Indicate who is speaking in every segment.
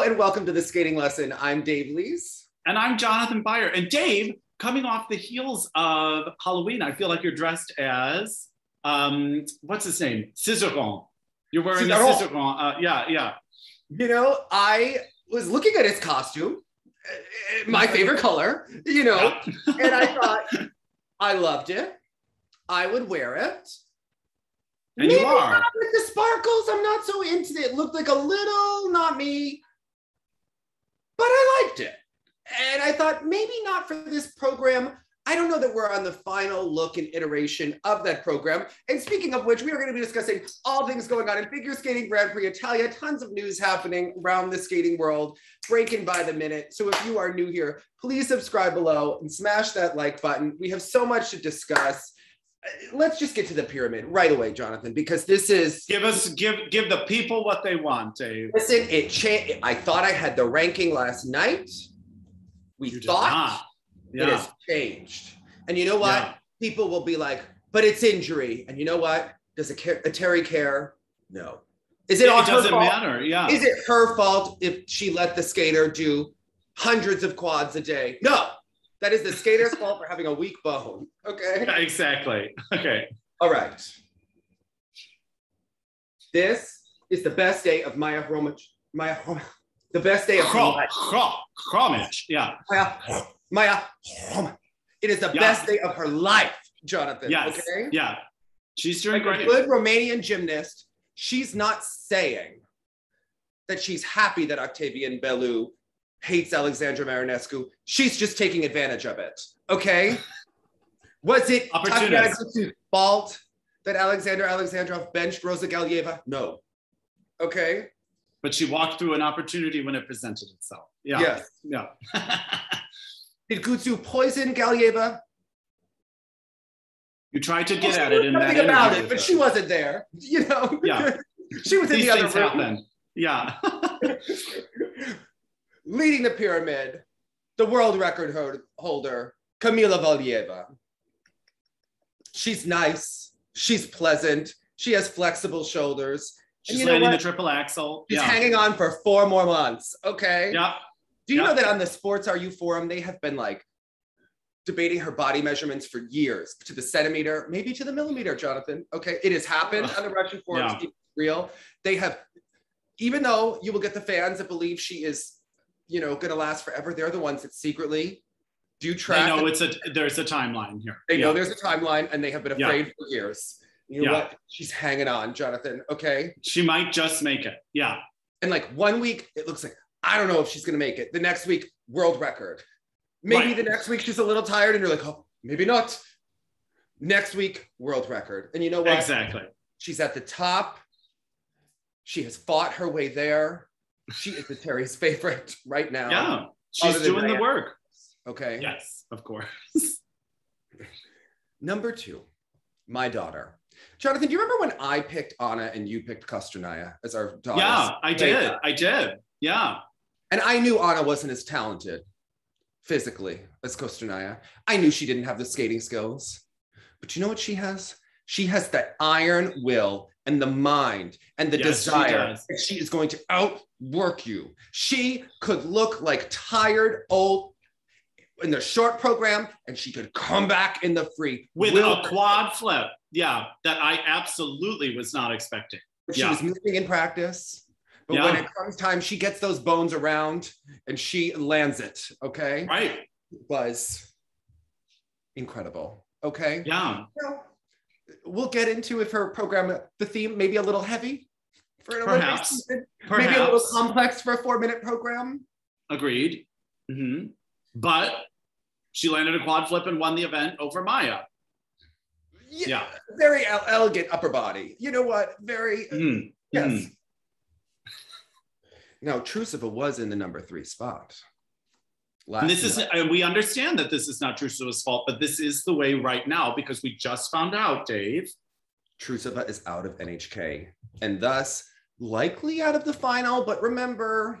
Speaker 1: Hello and welcome to the skating lesson. I'm Dave Lease.
Speaker 2: And I'm Jonathan Byer. And Dave, coming off the heels of Halloween, I feel like you're dressed as um, what's his name? Cizeron. You're wearing Cizeron. a Cizeron. Uh, yeah, yeah.
Speaker 1: You know, I was looking at his costume, eh, my favorite color, you know, yeah. and I thought I loved it. I would wear it.
Speaker 2: And Maybe you are.
Speaker 1: Not with the sparkles. I'm not so into it. It looked like a little not me, but I liked it. And I thought maybe not for this program. I don't know that we're on the final look and iteration of that program. And speaking of which, we are going to be discussing all things going on in figure skating Grand Prix Italia. Tons of news happening around the skating world, breaking by the minute. So if you are new here, please subscribe below and smash that like button. We have so much to discuss Uh, let's just get to the pyramid right away, Jonathan, because this is
Speaker 2: give us give give the people what they want, Dave.
Speaker 1: Listen, it changed. I thought I had the ranking last night. We you thought yeah. it has changed, and you know what? Yeah. People will be like, "But it's injury," and you know what? Does a, Eteri care? No. Is it?
Speaker 2: It doesn't matter. Yeah.
Speaker 1: Is it her fault if she let the skater do hundreds of quads a day? No. That is the skater's fault for having a weak bone. Okay.
Speaker 2: Exactly. Okay.
Speaker 1: All right. This is the best day of Maya Khromykh. Maya The best day of
Speaker 2: Khromykh. Yeah.
Speaker 1: Maya. Maya. It is the yeah. best day of her life, Jonathan.
Speaker 2: Yes.
Speaker 1: Okay.
Speaker 2: Yeah. She's doing like
Speaker 1: great. A good Romanian gymnast. She's not saying that she's happy that Octavian Belu hates Alexandra Marinescu. She's just taking advantage of it. Okay. Was it fault that Alexander Alexandrov benched Rosa Galieva? No. Okay.
Speaker 2: But she walked through an opportunity when it presented itself. Yeah.
Speaker 1: Yes.
Speaker 2: Yeah.
Speaker 1: Did Gutsu poison Galieva?
Speaker 2: You tried to get well, at it in
Speaker 1: that about it, but she wasn't there. You know.
Speaker 2: Yeah.
Speaker 1: she was in
Speaker 2: These
Speaker 1: the other room.
Speaker 2: Happen. Yeah
Speaker 1: leading the pyramid, the world record holder, Kamila Valieva. She's nice. She's pleasant. She has flexible shoulders.
Speaker 2: She's landing the triple axel.
Speaker 1: She's yeah. hanging on for four more months. Okay.
Speaker 2: Yeah.
Speaker 1: Do you know that on the Sports.ru forum, they have been like debating her body measurements for years to the centimeter, maybe to the millimeter, Jonathan. Okay. It has happened on the Russian forums. Yeah. Real. They have, even though you will get the fans that believe she is you know going to last forever. They're the ones that secretly do track
Speaker 2: they know it's a there's a timeline here.
Speaker 1: They yeah. know there's a timeline and they have been afraid yeah. for years. You know yeah. what? She's hanging on jonathan okay?
Speaker 2: She might just make it. Yeah.
Speaker 1: And like one week it looks like i don't know if she's going to make it. The next week world record. Maybe right. the next week she's a little tired and you're like oh maybe not. Next week world record. And you know what?
Speaker 2: Exactly.
Speaker 1: She's at the top. She has fought her way there she is the Terry's favorite right now.
Speaker 2: Yeah, she's doing the work.
Speaker 1: Okay.
Speaker 2: Yes, of course.
Speaker 1: Number two, my daughter. Jonathan, do you remember when I picked Anna and you picked Kostornaia as our daughter?
Speaker 2: Yeah, I did. I did. Yeah.
Speaker 1: And I knew Anna wasn't as talented physically as Kostornaia. I knew she didn't have the skating skills. But you know what she has? She has that iron will and the mind and the yes, desire. She, she is going to outwork you. She could look like tired old in the short program and she could come back in the free
Speaker 2: with Will a quad flip. Yeah, that I absolutely was not expecting.
Speaker 1: She
Speaker 2: yeah.
Speaker 1: was missing in practice. But yeah. when it comes time, she gets those bones around and she lands it. Okay.
Speaker 2: Right.
Speaker 1: It was incredible. Okay.
Speaker 2: Yeah.
Speaker 1: You know, we'll get into if her program, the theme may be a little heavy for an
Speaker 2: Perhaps.
Speaker 1: Perhaps. Maybe a little complex for a four minute program.
Speaker 2: Agreed. Mm-hmm. But she landed a quad flip and won the event over Maya.
Speaker 1: Yeah. yeah. Very elegant upper body. You know what? Very, mm-hmm. yes. Mm-hmm. Now, Trusova was in the number three spot.
Speaker 2: And this is, and we understand that this is not Trusova's fault, but this is the way right now because we just found out, Dave.
Speaker 1: Trusova is out of NHK and thus likely out of the final. But remember,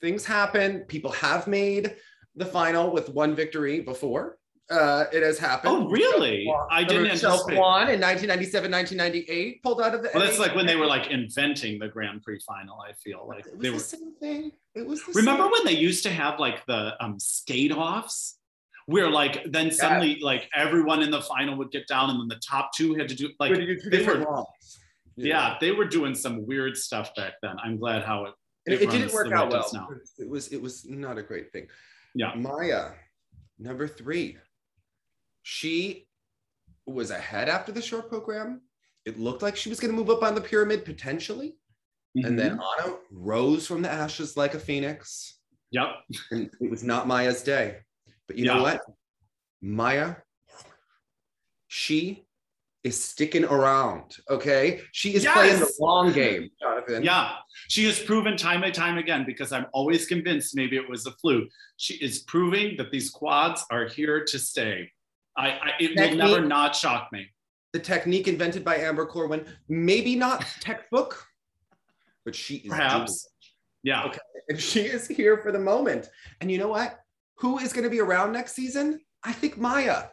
Speaker 1: things happen. People have made the final with one victory before. Uh, it has happened.
Speaker 2: Oh, really? I didn't anticipate.
Speaker 1: Kwan in 1997, 1998 pulled out of the.
Speaker 2: Well, that's like when they were like inventing the Grand Prix final. I feel like
Speaker 1: It was
Speaker 2: they
Speaker 1: the
Speaker 2: were.
Speaker 1: same thing. It was. The
Speaker 2: Remember when they used to have like the um, skate offs, where like then suddenly like everyone in the final would get down, and then the top two had to do like
Speaker 1: do
Speaker 2: they
Speaker 1: different
Speaker 2: were-
Speaker 1: wrongs.
Speaker 2: yeah, they were doing some weird stuff back then. I'm glad how it.
Speaker 1: And it, it didn't work out well.
Speaker 2: now.
Speaker 1: It was it was not a great thing.
Speaker 2: Yeah.
Speaker 1: Maya, number three. She was ahead after the short program. It looked like she was going to move up on the pyramid potentially. And then
Speaker 2: Mhm.
Speaker 1: Anna rose from the ashes like a phoenix.
Speaker 2: Yep.
Speaker 1: And it was not Maya's day. But you
Speaker 2: Yeah.
Speaker 1: know what? Maya, she is sticking around. Okay. She is playing the long game, Jonathan.
Speaker 2: Yeah, she has proven time and time again because I'm always convinced maybe it was a fluke. She is proving that these quads are here to stay. I, I it will never not shock me.
Speaker 1: The technique invented by Amber Corwin, maybe not textbook, but she is
Speaker 2: Perhaps. Yeah.
Speaker 1: Okay. and she is here for the moment. And you know what? Who is going to be around next season? I think Maya.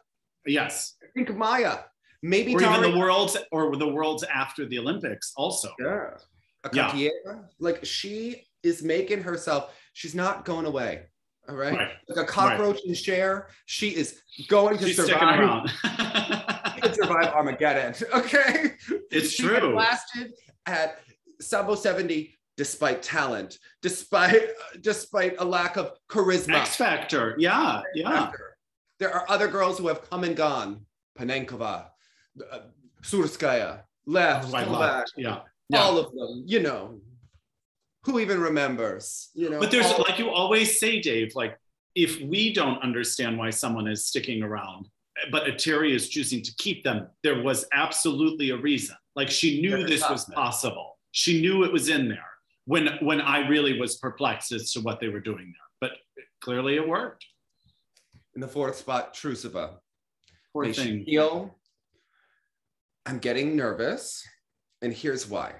Speaker 2: Yes.
Speaker 1: I think Maya. Maybe
Speaker 2: Or even the worlds or the worlds after the Olympics also.
Speaker 1: Yeah. A
Speaker 2: Yeah.
Speaker 1: Like she is making herself, she's not going away. All right.
Speaker 2: Right.
Speaker 1: Like a cockroach in share, she is going to
Speaker 2: She's
Speaker 1: survive. She can survive Armageddon. Okay.
Speaker 2: It's
Speaker 1: she
Speaker 2: true.
Speaker 1: got blasted at Sambo 70 despite talent, despite despite a lack of charisma.
Speaker 2: X Factor. Yeah. Yeah.
Speaker 1: Factor. There are other girls who have come and gone. Panenkova, uh, Surskaya, left,
Speaker 2: Oh, I
Speaker 1: come
Speaker 2: love
Speaker 1: back.
Speaker 2: Yeah. Yeah.
Speaker 1: All of them, you know. Who even remembers? You know.
Speaker 2: But there's
Speaker 1: all-
Speaker 2: like you always say, Dave, like if we don't understand why someone is sticking around, but Eteri is choosing to keep them, there was absolutely a reason. Like she knew
Speaker 1: There's
Speaker 2: this was
Speaker 1: toughness.
Speaker 2: possible. She knew it was in there when when I really was perplexed as to what they were doing there. But clearly it worked.
Speaker 1: in the fourth spot, Trusova.
Speaker 2: Poor
Speaker 1: May
Speaker 2: thing.
Speaker 1: heal. I'm getting nervous, and here's why.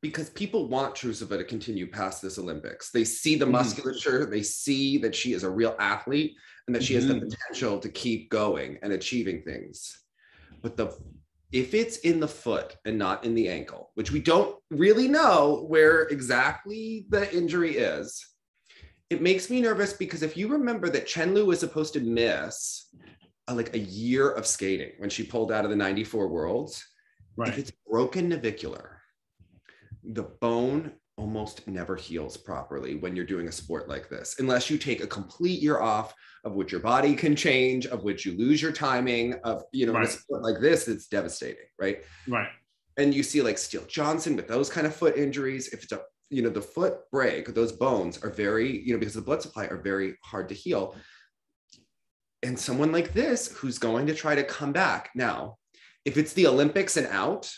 Speaker 1: Because people want Trusova to continue past this Olympics. They see the
Speaker 2: Mhm.
Speaker 1: musculature, they see that she is a real athlete, and that she has the
Speaker 2: Mhm.
Speaker 1: potential to keep going and achieving things. But the if it's in the foot and not in the ankle, which we don't really know where exactly the injury is, it makes me nervous because if you remember that Chen Lu was supposed to miss uh, like a year of skating when she pulled out of the 94 worlds, if it's broken navicular, the bone almost never heals properly when you're doing a sport like this, unless you take a complete year off of which your body can change, of which you lose your timing, of you know,
Speaker 2: Right.
Speaker 1: sport like this, it's devastating, right?
Speaker 2: Right.
Speaker 1: and you see like Steele Johnson with those kind of foot injuries. If it's a you know the foot break, those bones are very you know because the blood supply are very hard to heal. And someone like this who's going to try to come back now, if it's the Olympics and out,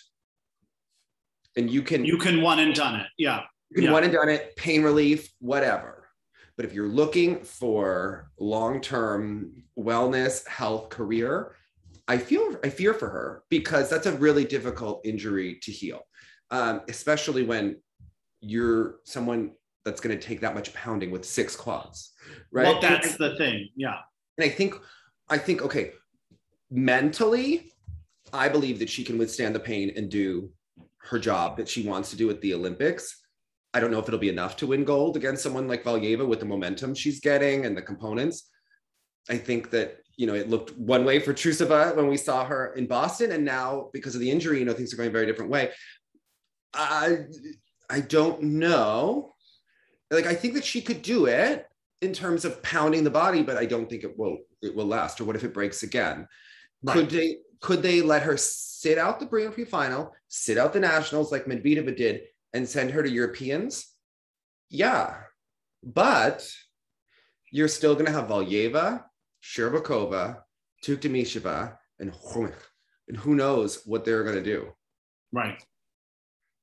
Speaker 1: and you can
Speaker 2: You can one and done it. Yeah.
Speaker 1: you can
Speaker 2: yeah.
Speaker 1: one and done it, pain relief, whatever. But if you're looking for long-term wellness, health, career, I feel I fear for her because that's a really difficult injury to heal, um, especially when you're someone that's going to take that much pounding with six quads, right?
Speaker 2: Well, that's the thing. Yeah.
Speaker 1: And I think, I think, okay, mentally, I believe that she can withstand the pain and do her job that she wants to do at the Olympics. I don't know if it'll be enough to win gold against someone like Valieva with the momentum she's getting and the components. I think that, you know, it looked one way for Trusova when we saw her in Boston. And now because of the injury, you know, things are going a very different way. I, I don't know. Like, I think that she could do it in terms of pounding the body, but I don't think it will it will last. Or what if it breaks again? Could they could they let her sit out the Grand Prix final, sit out the nationals like Medvedeva did, and send her to Europeans? Yeah, but you're still going to have Valieva, Shcherbakova, Tuktamisheva, and. And who knows what they're going to do.
Speaker 2: Right.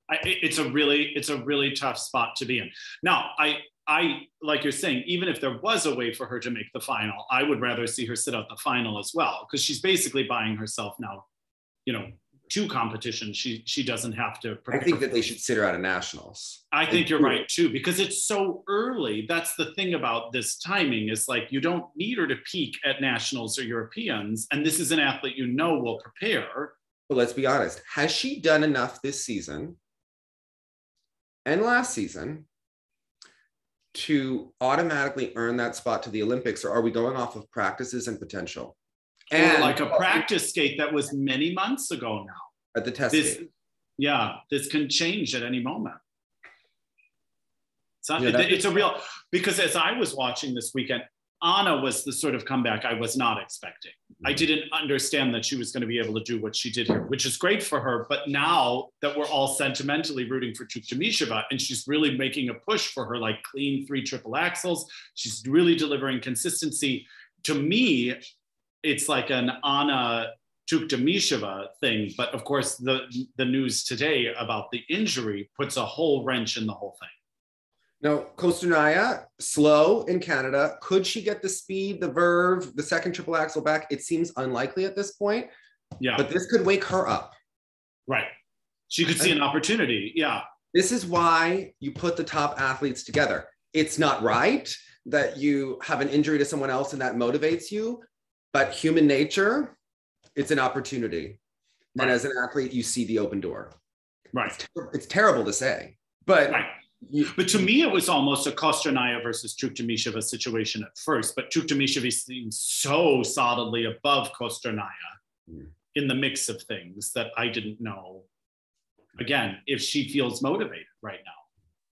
Speaker 2: I, it's a really it's a really tough spot to be in. Now, I I like you're saying, even if there was a way for her to make the final, I would rather see her sit out the final as well, because she's basically buying herself now, you know, two competitions. She she doesn't have to.
Speaker 1: I think that they should sit her out of nationals.
Speaker 2: I think you're right too, because it's so early. That's the thing about this timing is like you don't need her to peak at nationals or Europeans, and this is an athlete you know will prepare.
Speaker 1: But let's be honest, has she done enough this season and last season to automatically earn that spot to the Olympics, or are we going off of practices and potential?
Speaker 2: And like a practice skate that was many months ago now.
Speaker 1: At the test
Speaker 2: This,
Speaker 1: skate.
Speaker 2: yeah, this can change at any moment. It's, not,
Speaker 1: Yeah, that-
Speaker 2: it's a real because as I was watching this weekend, Anna was the sort of comeback I was not expecting. I
Speaker 1: Mm-hmm.
Speaker 2: didn't understand that she was going to be able to do what she did here, which is great for her. But now that we're all sentimentally rooting for Tuktamisheva and she's really making a push for her like clean three triple axels, she's really delivering consistency. To me, it's like an Anna Tuktamisheva thing. But of course, the the news today about the injury puts a whole wrench in the whole thing.
Speaker 1: No, Kostornaia, slow in Canada. Could she get the speed, the verve, the second triple axel back? It seems unlikely at this point,
Speaker 2: Yeah,
Speaker 1: but this could wake her up.
Speaker 2: right. She could see an opportunity. Yeah.
Speaker 1: This is why you put the top athletes together. It's not right that you have an injury to someone else and that motivates you, but human nature, it's an opportunity.
Speaker 2: Right.
Speaker 1: And as an athlete, you see the open door.
Speaker 2: Right.
Speaker 1: It's terrible to say, but
Speaker 2: Right.
Speaker 1: You-
Speaker 2: But to me, it was almost a Kostornaia versus Tuktamisheva situation at first. But Tuktamisheva seems so solidly above Kostornaia
Speaker 1: Mm.
Speaker 2: in the mix of things that I didn't know. Again, if she feels motivated right now.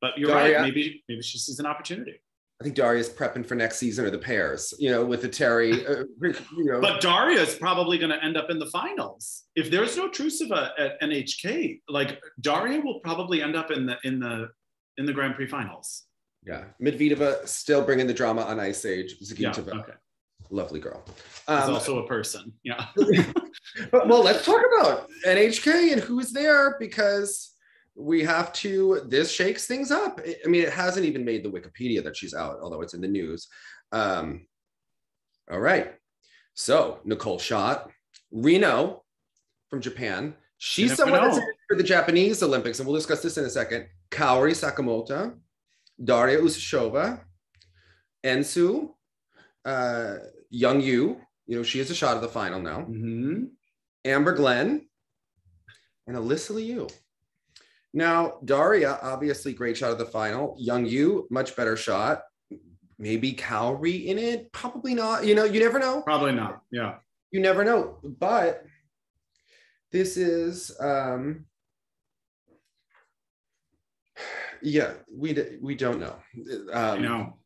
Speaker 2: But you're
Speaker 1: Daria?
Speaker 2: right. Maybe maybe she sees an opportunity.
Speaker 1: I think Daria's prepping for next season or the pairs, you know, with the Terry, uh, you know.
Speaker 2: But Daria is probably going to end up in the finals. If there's no Trusova at NHK, like Daria will probably end up in the in the in the Grand Prix finals.
Speaker 1: yeah, Medvedeva still bringing the drama on Ice Age.
Speaker 2: Yeah.
Speaker 1: Zagitova,
Speaker 2: Okay.
Speaker 1: lovely girl. Um,
Speaker 2: also a person. Yeah.
Speaker 1: but well, let's talk about NHK and who's there because we have to. This shakes things up. I mean, it hasn't even made the Wikipedia that she's out, although it's in the news. Um, all right. So Nicole Schott, Reno from Japan. She's someone that's for the Japanese Olympics, and we'll discuss this in a second. Kaori Sakamoto, Daria Usacheva, Ensu, uh, Young Yu. You know, she has a shot at the final now.
Speaker 2: Mhm.
Speaker 1: Amber Glenn, and Alysa Liu. Now, Daria, obviously great shot at the final. Young Yu, much better shot. Maybe Kaori in it, probably not. You know, you never know.
Speaker 2: Probably not. Yeah.
Speaker 1: You never know. But this is, um, yeah, we we don't know. Um,
Speaker 2: know.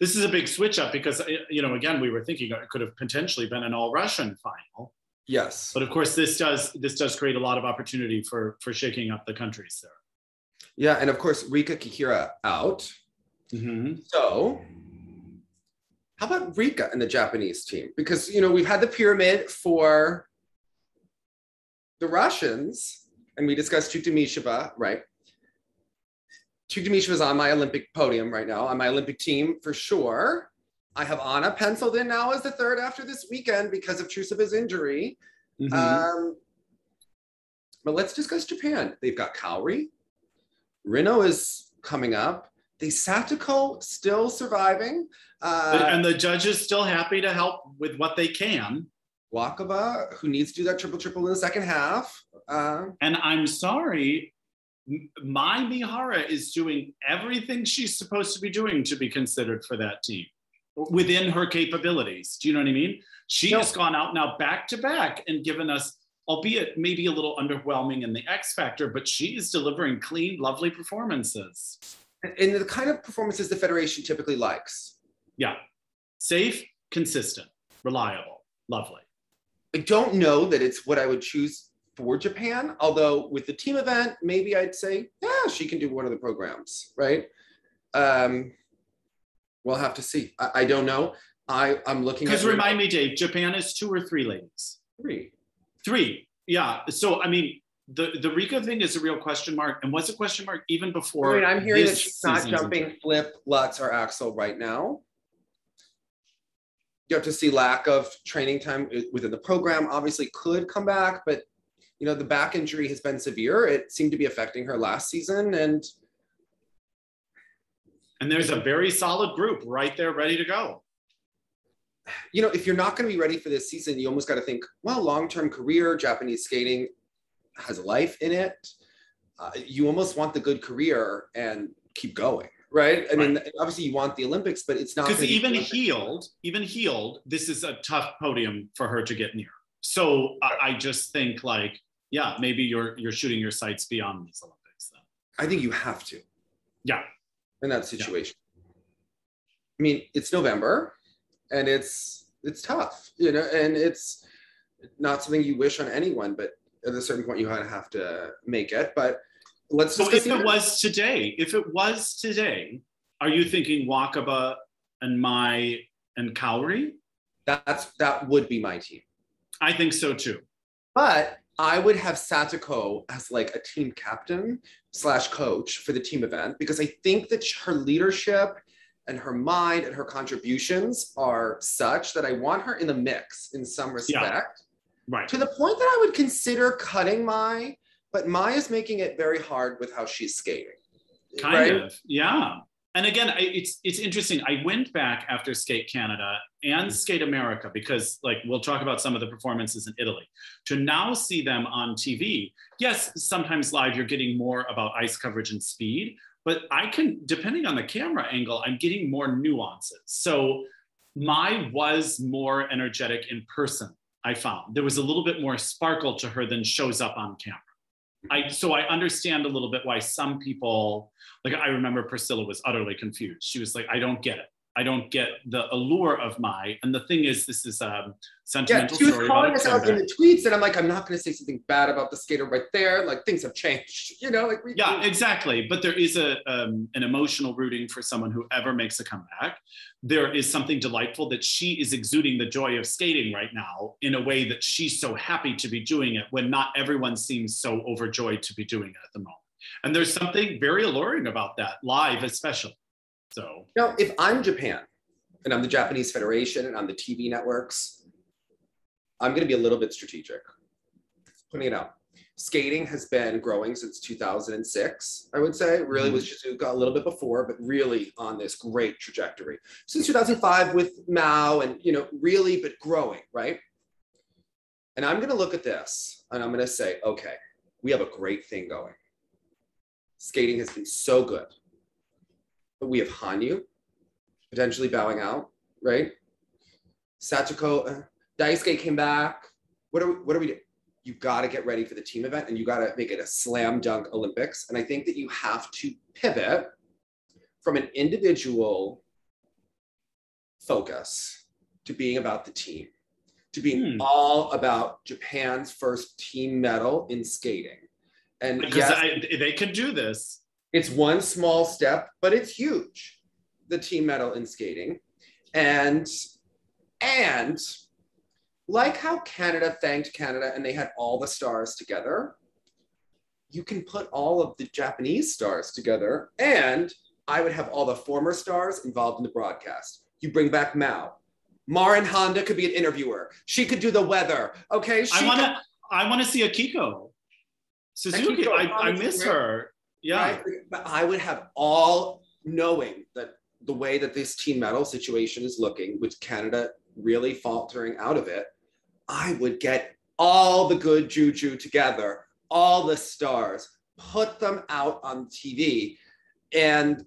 Speaker 2: This is a big switch up because, uh, you know, again, we were thinking it could have potentially been an all Russian final.
Speaker 1: Yes.
Speaker 2: But of course, this does this does create a lot of opportunity for for shaking up the countries there.
Speaker 1: Yeah, and of course Rika Kihira out. So, how about Rika and the Japanese team? Because you know we've had the pyramid for the Russians, and we discussed Tuktamisheva, right? Tuktamisheva is on my Olympic podium right now, on my Olympic team for sure. I have Anna penciled in now as the third after this weekend because of Trusova's injury.
Speaker 2: Mhm.
Speaker 1: Um, but let's discuss Japan. They've got Kaori. Reno is coming up. The Satoko still surviving. Uh,
Speaker 2: and the judges still happy to help with what they can.
Speaker 1: Wakaba, who needs to do that triple triple in the second half. Uh,
Speaker 2: And I'm sorry, M- Mai Mihara is doing everything she's supposed to be doing to be considered for that team within her capabilities. Do you know what I mean? She
Speaker 1: No.
Speaker 2: has gone out now back to back and given us, albeit maybe a little underwhelming in the X Factor, but she is delivering clean, lovely performances.
Speaker 1: and the kind of performances the Federation typically likes.
Speaker 2: Yeah. Safe, consistent, reliable, lovely.
Speaker 1: I don't know that it's what I would choose for Japan, although with the team event, maybe I'd say, yeah, she can do one of the programs, right? Um, we'll have to see. I, I don't know. I, I'm looking
Speaker 2: Because remind me, Dave, Japan is two or three ladies.
Speaker 1: three.
Speaker 2: Three. Yeah. So I mean, the the Rika thing is a real question mark, and was a question mark even before.
Speaker 1: I mean, I'm hearing that she's not jumping
Speaker 2: injury.
Speaker 1: flip, Lutz, or Axel right now. You have to see lack of training time within the program. Obviously, could come back, but you know, the back injury has been severe. It seemed to be affecting her last season. And
Speaker 2: and there's a very solid group right there ready to go.
Speaker 1: You know, if you're not going to be ready for this season, you almost got to think, well, long-term career, Japanese skating has life in it. Uh, you almost want the good career and keep going right? I mean, obviously you want the Olympics, but it's not
Speaker 2: because even healed, even healed, this is a tough podium for her to get near. So I, I just think like, yeah, maybe you're you're shooting your sights beyond these Olympics. Then
Speaker 1: I think you have to.
Speaker 2: Yeah.
Speaker 1: In that situation. Yeah. I mean, it's November, and it's it's tough, you know, and it's not something you wish on anyone, but at a certain point you kind of have to make it. But let's
Speaker 2: so if it was today if it was today are you thinking wakaba and mai and Kaori?
Speaker 1: that's that would be my team
Speaker 2: i think so too
Speaker 1: but i would have satoko as like a team captain slash coach for the team event because i think that her leadership and her mind and her contributions are such that i want her in the mix in some respect
Speaker 2: yeah. right
Speaker 1: to the point that i would consider cutting my but Maya's making it very hard with how she's skating.
Speaker 2: Kind right? of, yeah. And again, it's it's interesting. I went back after Skate Canada and mm-hmm. Skate America because, like, we'll talk about some of the performances in Italy. To now see them on TV, yes, sometimes live you're getting more about ice coverage and speed, but I can, depending on the camera angle, I'm getting more nuances. So Mai was more energetic in person. I found there was a little bit more sparkle to her than shows up on camera. I so I understand a little bit why some people like I remember Priscilla was utterly confused. She was like, I don't get it. I don't get the allure of Mai. And the thing is, this is a sentimental
Speaker 1: yeah, she was calling us out in the tweets, and I'm like, I'm not going to say something bad about the skater right there. Like things have changed, you know. Like we,
Speaker 2: yeah, we, exactly. But there is a um, an emotional rooting for someone who ever makes a comeback. There is something delightful that she is exuding the joy of skating right now in a way that she's so happy to be doing it when not everyone seems so overjoyed to be doing it at the moment. And there's something very alluring about that live, especially. So
Speaker 1: now, if I'm Japan and I'm the Japanese Federation and I'm the TV networks, I'm going to be a little bit strategic. Putting it out. Skating has been growing since 2006, I would say. Really mm-hmm. was Shizuka a little bit before, but really on this great trajectory. Since 2005 with Mao and, you know, really, but growing, right? And I'm going to look at this and I'm going to say, okay, we have a great thing going. Skating has been so good we have Hanyu potentially bowing out, right? Satoko, uh, Daisuke came back. What are we, what are we doing? You've got to get ready for the team event and you got to make it a slam dunk Olympics. And I think that you have to pivot from an individual focus to being about the team, to being hmm. all about Japan's first team medal in skating.
Speaker 2: And because yes, I, they could do this.
Speaker 1: It's one small step, but it's huge. The team medal in skating. And and like how Canada thanked Canada and they had all the stars together, you can put all of the Japanese stars together and I would have all the former stars involved in the broadcast. You bring back Mao. Marin Honda could be an interviewer. She could do the weather. Okay.
Speaker 2: She I want to. I want to see Akiko. Suzuki. Akiko, I, I miss her. Yeah. Right?
Speaker 1: But I would have all knowing that the way that this team medal situation is looking, with Canada really faltering out of it, I would get all the good juju together, all the stars, put them out on TV. And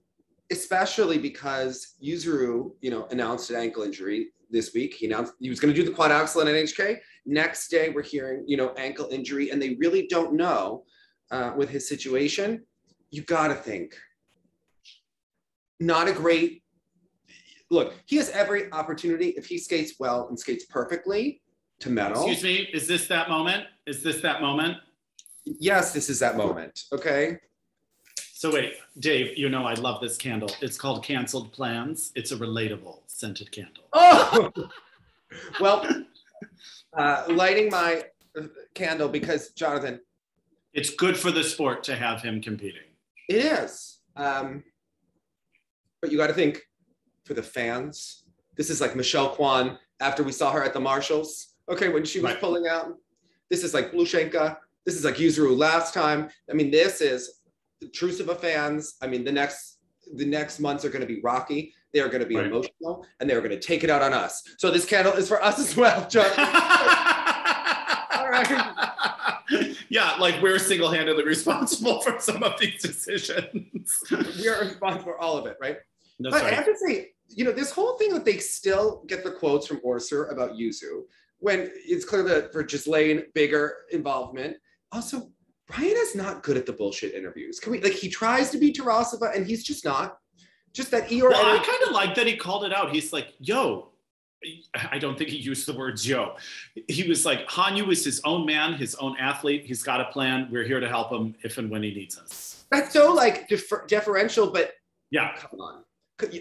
Speaker 1: especially because Yuzuru, you know, announced an ankle injury this week. He announced he was going to do the quad axel in NHK. Next day, we're hearing, you know, ankle injury, and they really don't know uh, with his situation you got to think. Not a great look. He has every opportunity if he skates well and skates perfectly to medal.
Speaker 2: Excuse me. Is this that moment? Is this that moment?
Speaker 1: Yes, this is that moment. Okay.
Speaker 2: So wait, Dave, you know I love this candle. It's called Canceled Plans. It's a relatable scented candle.
Speaker 1: Oh, well, uh, lighting my candle because Jonathan.
Speaker 2: It's good for the sport to have him competing.
Speaker 1: It is. Um, but you got to think for the fans. This is like Michelle Kwan after we saw her at the Marshalls. Okay, when she was right. pulling out. This is like Plushenko This is like Yuzuru last time. I mean, this is the Trusova fans. I mean, the next the next months are going to be rocky. They are going to be
Speaker 2: Right.
Speaker 1: emotional, and they are going to take it out on us. So this candle is for us as well, John. All right.
Speaker 2: Yeah, like we're single-handedly responsible for some of these decisions.
Speaker 1: we are responsible for all of it, right?
Speaker 2: That's
Speaker 1: but I have to say, you know, this whole thing that they still get the quotes from Orser about Yuzu, when it's clear that for Ghislain, bigger involvement. Also, Brian is not good at the bullshit interviews. Can we like he tries to be Tarasova and he's just not. Just that Eeyore.
Speaker 2: Well, I kind of like that he called it out. He's like, yo, I don't think he used the words yo. He was like, Hanyu is his own man, his own athlete. He's got a plan. We're here to help him if and when he needs us.
Speaker 1: that's so like defer- deferential, but
Speaker 2: Yeah.
Speaker 1: come on.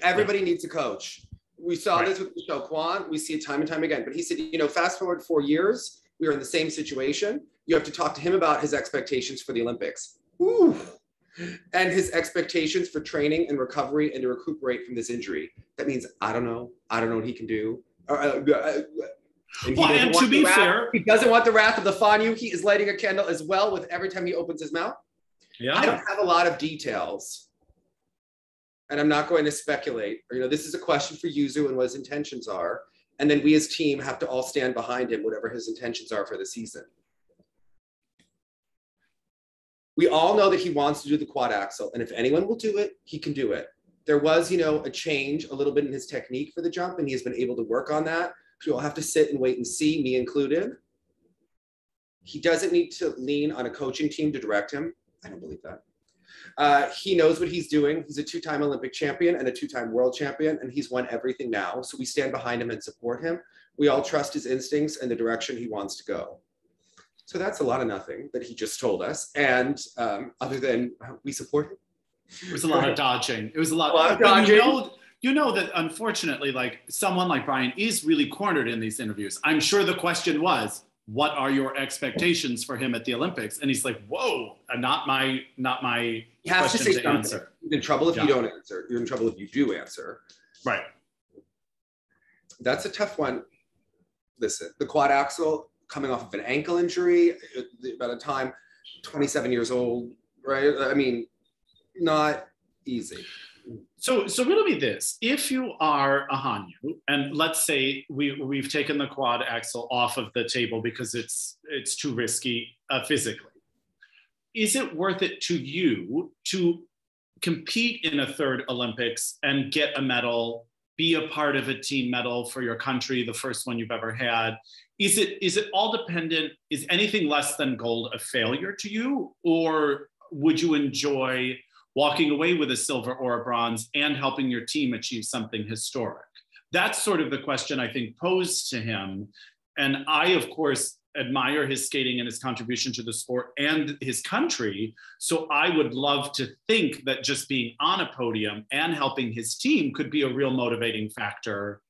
Speaker 1: Everybody needs a coach. We saw
Speaker 2: Right.
Speaker 1: this with Michelle Kwan. We see it time and time again. But he said, you know, fast forward four years, we are in the same situation. You have to talk to him about his expectations for the Olympics. Ooh. And his expectations for training and recovery and to recuperate from this injury. That means I don't know. I don't know what he can do. Uh, uh, and he
Speaker 2: Well,
Speaker 1: doesn't
Speaker 2: and
Speaker 1: want
Speaker 2: to
Speaker 1: the
Speaker 2: be
Speaker 1: wrath-
Speaker 2: fair-
Speaker 1: he doesn't want the wrath of the Fanyu. He is lighting a candle as well with every time he opens his mouth.
Speaker 2: Yeah.
Speaker 1: I don't have a lot of details. And I'm not going to speculate. Or, you know, this is a question for Yuzu and what his intentions are. And then we as team have to all stand behind him, whatever his intentions are for the season. We all know that he wants to do the quad axel. And if anyone will do it, he can do it. There was, you know, a change a little bit in his technique for the jump, and he has been able to work on that. So you'll have to sit and wait and see, me included. He doesn't need to lean on a coaching team to direct him. I don't believe that. Uh, he knows what he's doing. He's a two-time Olympic champion and a two-time world champion, and he's won everything now. So we stand behind him and support him. We all trust his instincts and the direction he wants to go. So that's a lot of nothing that he just told us. And um, other than uh, we support him.
Speaker 2: It was a lot of dodging. It was a lot,
Speaker 1: A lot of dodging.
Speaker 2: You know, you know that unfortunately, like someone like Brian is really cornered in these interviews. I'm sure the question was, what are your expectations for him at the Olympics? And he's like, whoa, uh, not my, not my
Speaker 1: you have to say
Speaker 2: to
Speaker 1: something.
Speaker 2: answer.
Speaker 1: You're in trouble if
Speaker 2: Yeah.
Speaker 1: you don't answer. You're in trouble if you do answer.
Speaker 2: Right.
Speaker 1: That's a tough one. Listen, the quad axel coming off of an ankle injury, uh, about a time 27 years old, right? I mean, not easy.
Speaker 2: So, so riddle me this: If you are a Hanyu, and let's say we we've taken the quad axel off of the table because it's it's too risky uh, physically, is it worth it to you to compete in a third Olympics and get a medal, be a part of a team medal for your country, the first one you've ever had? Is it is it all dependent? Is anything less than gold a failure to you, or would you enjoy? Walking away with a silver or a bronze and helping your team achieve something historic? That's sort of the question I think posed to him. And I, of course, admire his skating and his contribution to the sport and his country. So I would love to think that just being on a podium and helping his team could be a real motivating factor.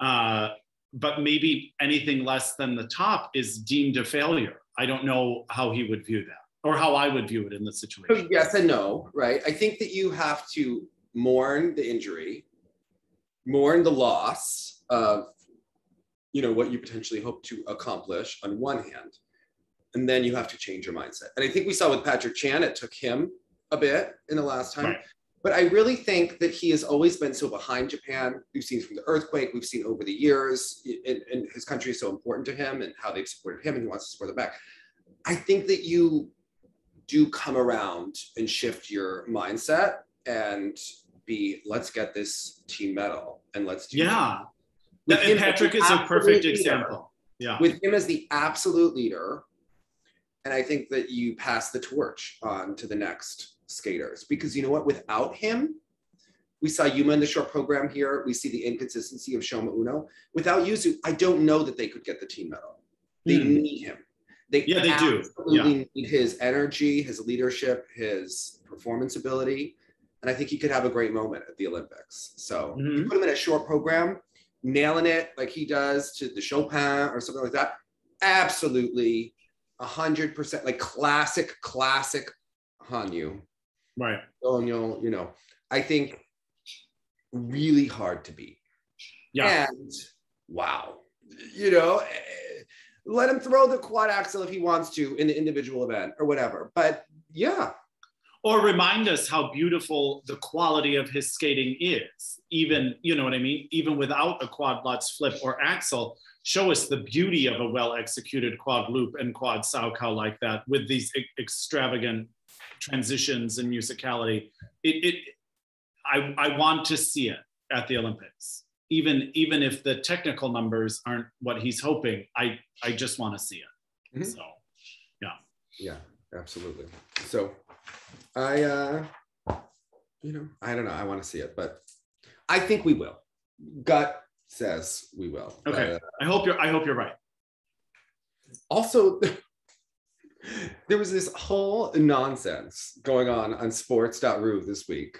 Speaker 2: Uh, but maybe anything less than the top is deemed a failure. I don't know how he would view that or how I would view it in this oh,
Speaker 1: situation. Yes and no, right? I think that you have to mourn the injury, mourn the loss of, you know, what you potentially hope to accomplish on one hand, and then you have to change your mindset. And I think we saw with Patrick Chan, it took him a bit in the last time.
Speaker 2: Right.
Speaker 1: But I really think that he has always been so behind Japan. We've seen from the earthquake, we've seen over the years, and, and his country is so important to him and how they've supported him and he wants to support them back. I think that you do come around and shift your mindset and be let's get this team medal and let's do
Speaker 2: Yeah. And Patrick is a perfect
Speaker 1: leader.
Speaker 2: example. Yeah.
Speaker 1: with him as the absolute leader and i think that you pass the torch on to the next skaters because you know what without him we saw Yuma in the short program here. We see the inconsistency of Shoma Uno. Without Yuzu, I don't know that they could get the team medal. They
Speaker 2: Hmm.
Speaker 1: need him. They
Speaker 2: Yeah, they do.
Speaker 1: absolutely need his energy, his leadership, his performance ability. And I think he could have a great moment at the Olympics. So you
Speaker 2: Mhm.
Speaker 1: put him in a short program, nailing it like he does to the Chopin or something like that. Absolutely, a hundred percent, like classic, classic Hanyu.
Speaker 2: Right.
Speaker 1: Oh, you know, you know, I think really hard to beat.
Speaker 2: Yeah.
Speaker 1: And wow, you know, eh, let him throw the quad axel if he wants to in the individual event or whatever. But yeah,
Speaker 2: or remind us how beautiful the quality of his skating is. Even you know what i mean? Even without a quad lutz flip or axle, show us the beauty of a well executed quad loop and quad Salchow like that with these e- extravagant transitions and musicality. It, it I, I want to see it at the olympics even even if the technical numbers aren't what he's hoping i i just want to see it
Speaker 1: Mhm.
Speaker 2: so yeah
Speaker 1: yeah, absolutely. So I, uh, you know, I don't know. I want to see it, but I think we will. Gut says we will. But,
Speaker 2: okay
Speaker 1: uh,
Speaker 2: i hope you're i hope you're right
Speaker 1: also there was this whole nonsense going on on sports.ru this week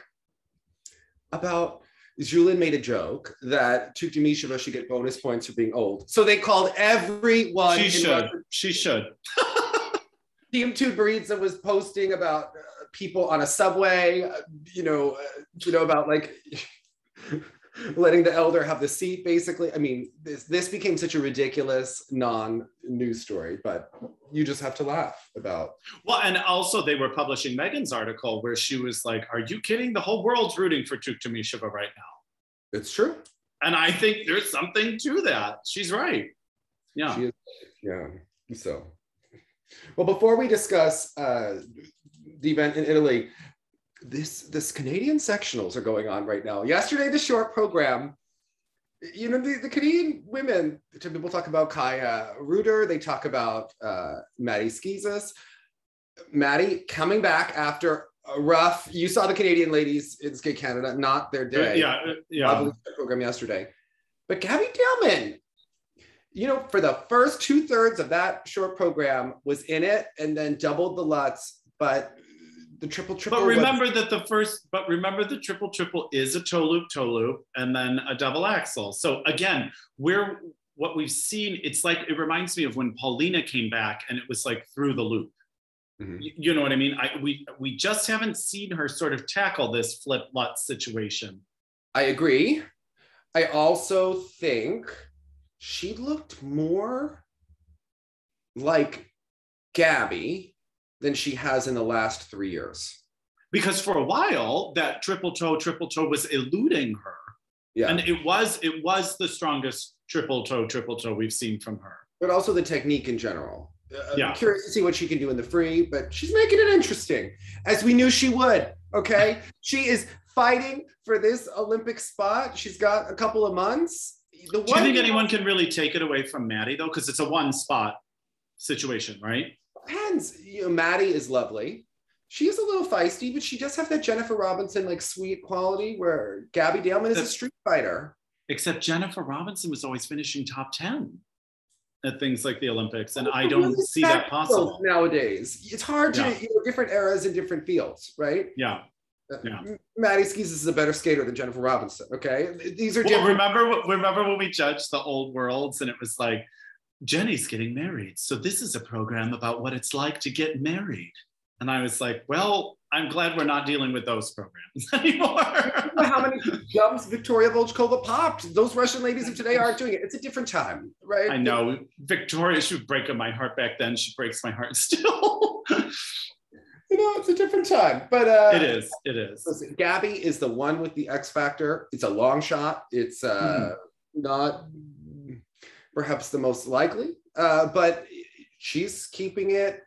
Speaker 1: about Zhulin made a joke that Tuktamisheva should get bonus points for being old. So they called everyone
Speaker 2: she should
Speaker 1: Russia.
Speaker 2: she should
Speaker 1: Team Tutberidze was posting about uh, people on a subway, uh, you know, uh, you know about like letting the elder have the seat. Basically, I mean, this this became such a ridiculous non-news story, but you just have to laugh about.
Speaker 2: Well, and also they were publishing Megan's article where she was like, "Are you kidding? The whole world's rooting for Tuktamisheva right now."
Speaker 1: It's true.
Speaker 2: And I think there's something to that. She's right. Yeah.
Speaker 1: She is, yeah. So, well, before we discuss uh, the event in Italy, this this Canadian sectionals are going on right now. Yesterday, the short program. You know, the, the Canadian women, some people talk about Kaiya Ruiter, they talk about uh, Maddie Schizas. Maddie coming back after a rough, you saw the Canadian ladies in Skate Canada, not their day
Speaker 2: Yeah. uh, Yeah.
Speaker 1: Lovely program yesterday. But Gabby Daleman, you know, for the first two thirds of that short program was in it and then doubled the Lutz, but the triple triple.
Speaker 2: But
Speaker 1: was-
Speaker 2: remember that the first, but remember the triple triple is a toe loop, toe loop, and then a double axle. So again, we're what we've seen, it's like it reminds me of when Paulina came back and it was like through the loop.
Speaker 1: Mhm.
Speaker 2: Y- You know what I mean? I we we just haven't seen her sort of tackle this flip Lutz situation.
Speaker 1: I agree. I also think she looked more like Gabby than she has in the last three years.
Speaker 2: because for a while that triple toe triple toe was eluding her
Speaker 1: Yeah.
Speaker 2: and it was it was the strongest triple toe triple toe we've seen from her
Speaker 1: but also the technique in general. Uh,
Speaker 2: Yeah.
Speaker 1: I'm curious to see what she can do in the free, but she's making it interesting, as we knew she would. Okay, she is fighting for this Olympic spot. She's got a couple of months. The
Speaker 2: do you think anyone can really take it away from maddie though because it's a one spot situation right
Speaker 1: depends. You know, Maddie is lovely. She is a little feisty, but she does have that Jennifer Robinson like sweet quality where Gabby Daleman is a street fighter.
Speaker 2: except jennifer robinson was always finishing top 10 at things like the olympics and i don't
Speaker 1: really
Speaker 2: see that possible
Speaker 1: nowadays. It's hard to you know different eras in different fields, right?
Speaker 2: yeah uh, Yeah.
Speaker 1: M- Maddie Skis is a better skater than Jennifer Robinson. Okay, these are
Speaker 2: well,
Speaker 1: different.
Speaker 2: remember remember when we judged the old worlds and it was like jenny's getting married so this is a program about what it's like to get married and i was like well i'm glad we're not dealing with those programs anymore
Speaker 1: how many jumps Victoria Volchkova popped? Those Russian ladies of today aren't doing it. It's a different time, right?
Speaker 2: i know victoria she was breaking my heart back then she breaks my heart still
Speaker 1: You know, it's a different time. But uh,
Speaker 2: it is it is
Speaker 1: Listen, Gabby is the one with the X factor. It's a long shot. It's uh, not perhaps the most likely, uh, but she's keeping it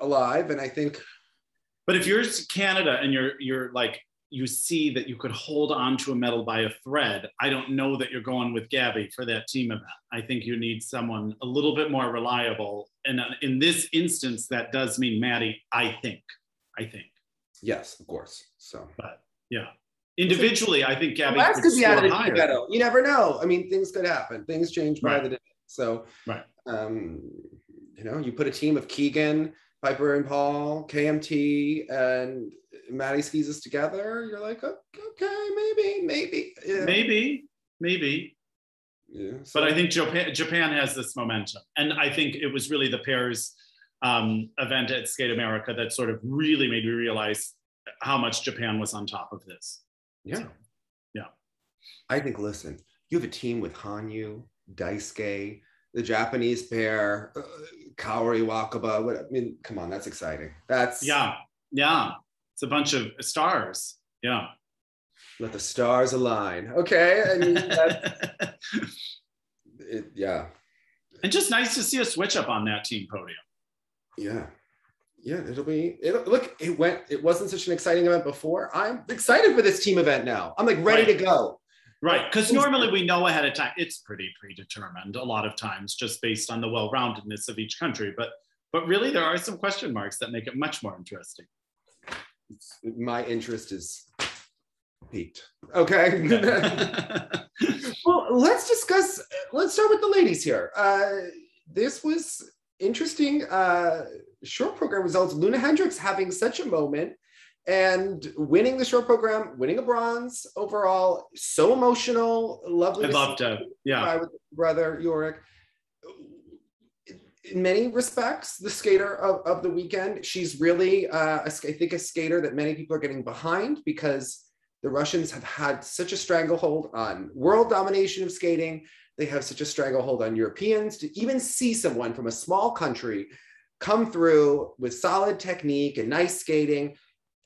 Speaker 1: alive. And I think
Speaker 2: But if you're Canada and you're you're like you see that you could hold on to a medal by a thread, I don't know that you're going with Gabby for that team event. I think you need someone a little bit more reliable. And uh, in this instance, that does mean Maddie. I think. I think.
Speaker 1: yes, of course. So But
Speaker 2: Yeah. Individually, I think Gabby could
Speaker 1: could be out of the
Speaker 2: higher.
Speaker 1: You never know. I mean, things could happen. Things change by
Speaker 2: Right.
Speaker 1: the day. So,
Speaker 2: Right.
Speaker 1: um, you know, you put a team of Keegan, Piper and Paul, KMT, and Maddie Schizas together. You're like, "Oh, okay, maybe, maybe, yeah.
Speaker 2: Maybe, maybe.
Speaker 1: Yeah,
Speaker 2: But I think Japan, Japan has this momentum. And I think it was really the pairs um, event at Skate America that sort of really made me realize how much Japan was on top of this.
Speaker 1: Yeah,
Speaker 2: So, yeah.
Speaker 1: I think. Listen, you have a team with Hanyu, Daisuke, the Japanese pair, uh, Kaori Wakaba. What, I mean, come on, that's exciting. That's
Speaker 2: Yeah, yeah. It's a bunch of stars. Yeah.
Speaker 1: Let the stars align. Okay, I mean, that's, it, yeah,
Speaker 2: and just nice to see a switch up on that team podium.
Speaker 1: yeah, yeah. It'll be. It'll look. It went. It wasn't such an exciting event before. I'm excited for this team event now. I'm like ready
Speaker 2: Right.
Speaker 1: to go.
Speaker 2: Right. Because normally we know ahead of time, it's pretty predetermined a lot of times just based on the well-roundedness of each country. But but really there are some question marks that make it much more interesting.
Speaker 1: It's- my interest is peaked. Okay. Well, let's discuss. Let's start with the ladies here. Uh, this was interesting. Uh, short program results. Loena Hendrickx having such a moment and winning the short program, winning a bronze overall. So emotional, lovely.
Speaker 2: I'd
Speaker 1: to
Speaker 2: love to, yeah.
Speaker 1: brother Jorik. In many respects, the skater of, of the weekend. She's really, uh, a I think, a skater that many people are getting behind because the Russians have had such a stranglehold on world domination of skating. They have such a stranglehold on Europeans to even see someone from a small country come through with solid technique and nice skating.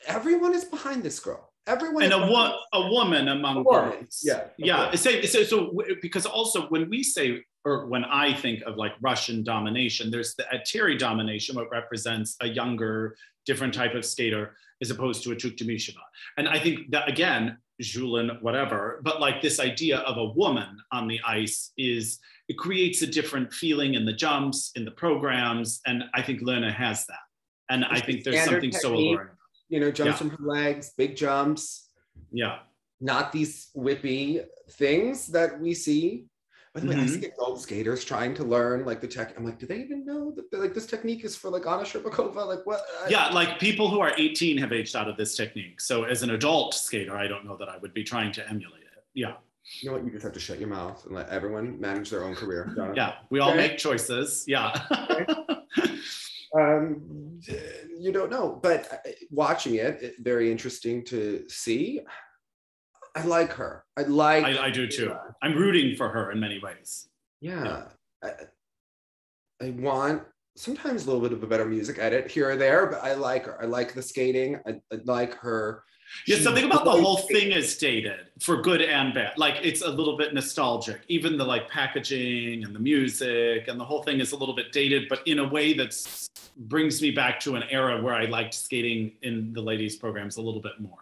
Speaker 1: Everyone is behind this girl. Everyone
Speaker 2: and a, wo- a woman among
Speaker 1: A woman,
Speaker 2: girls.
Speaker 1: yeah,
Speaker 2: Yeah. So, so, so because also when we say, or when I think of like Russian domination, there's the Eteri domination, what represents a younger, different type of skater as opposed to a Tuktamisheva. And I think that again, Zhulin, whatever, but like this idea of a woman on the ice is, it creates a different feeling in the jumps, in the programs. And I think Lena has that. And I think there's something so alluring.
Speaker 1: you know, jumps
Speaker 2: Yeah.
Speaker 1: from her legs, big jumps.
Speaker 2: Yeah.
Speaker 1: not these whippy things that we see. By the way, I
Speaker 2: Mhm.
Speaker 1: see adult skaters trying to learn like the tech. I'm like, do they even know that like this technique is for like Anna Shcherbakova? Like what?
Speaker 2: Yeah, like people who are 18 have aged out of this technique. So as an adult skater, I don't know that I would be trying to emulate it. Yeah,
Speaker 1: You know what? You just have to shut your mouth and let everyone manage their own career. Jonathan.
Speaker 2: yeah, we all
Speaker 1: Okay.
Speaker 2: make choices. Yeah.
Speaker 1: Um, you don't know, but uh, watching it, it, very interesting to see. I like her. I like.
Speaker 2: I, I do too. I'm rooting for her in many ways.
Speaker 1: yeah. I, I want sometimes a little bit of a better music edit here or there, but I like her. I like the skating. I, I like her.
Speaker 2: Yeah,
Speaker 1: She
Speaker 2: something about the whole
Speaker 1: skates-
Speaker 2: thing is dated for good and bad. Like it's a little bit nostalgic. Even the like packaging and the music and the whole thing is a little bit dated, but in a way that brings me back to an era where I liked skating in the ladies programs a little bit more.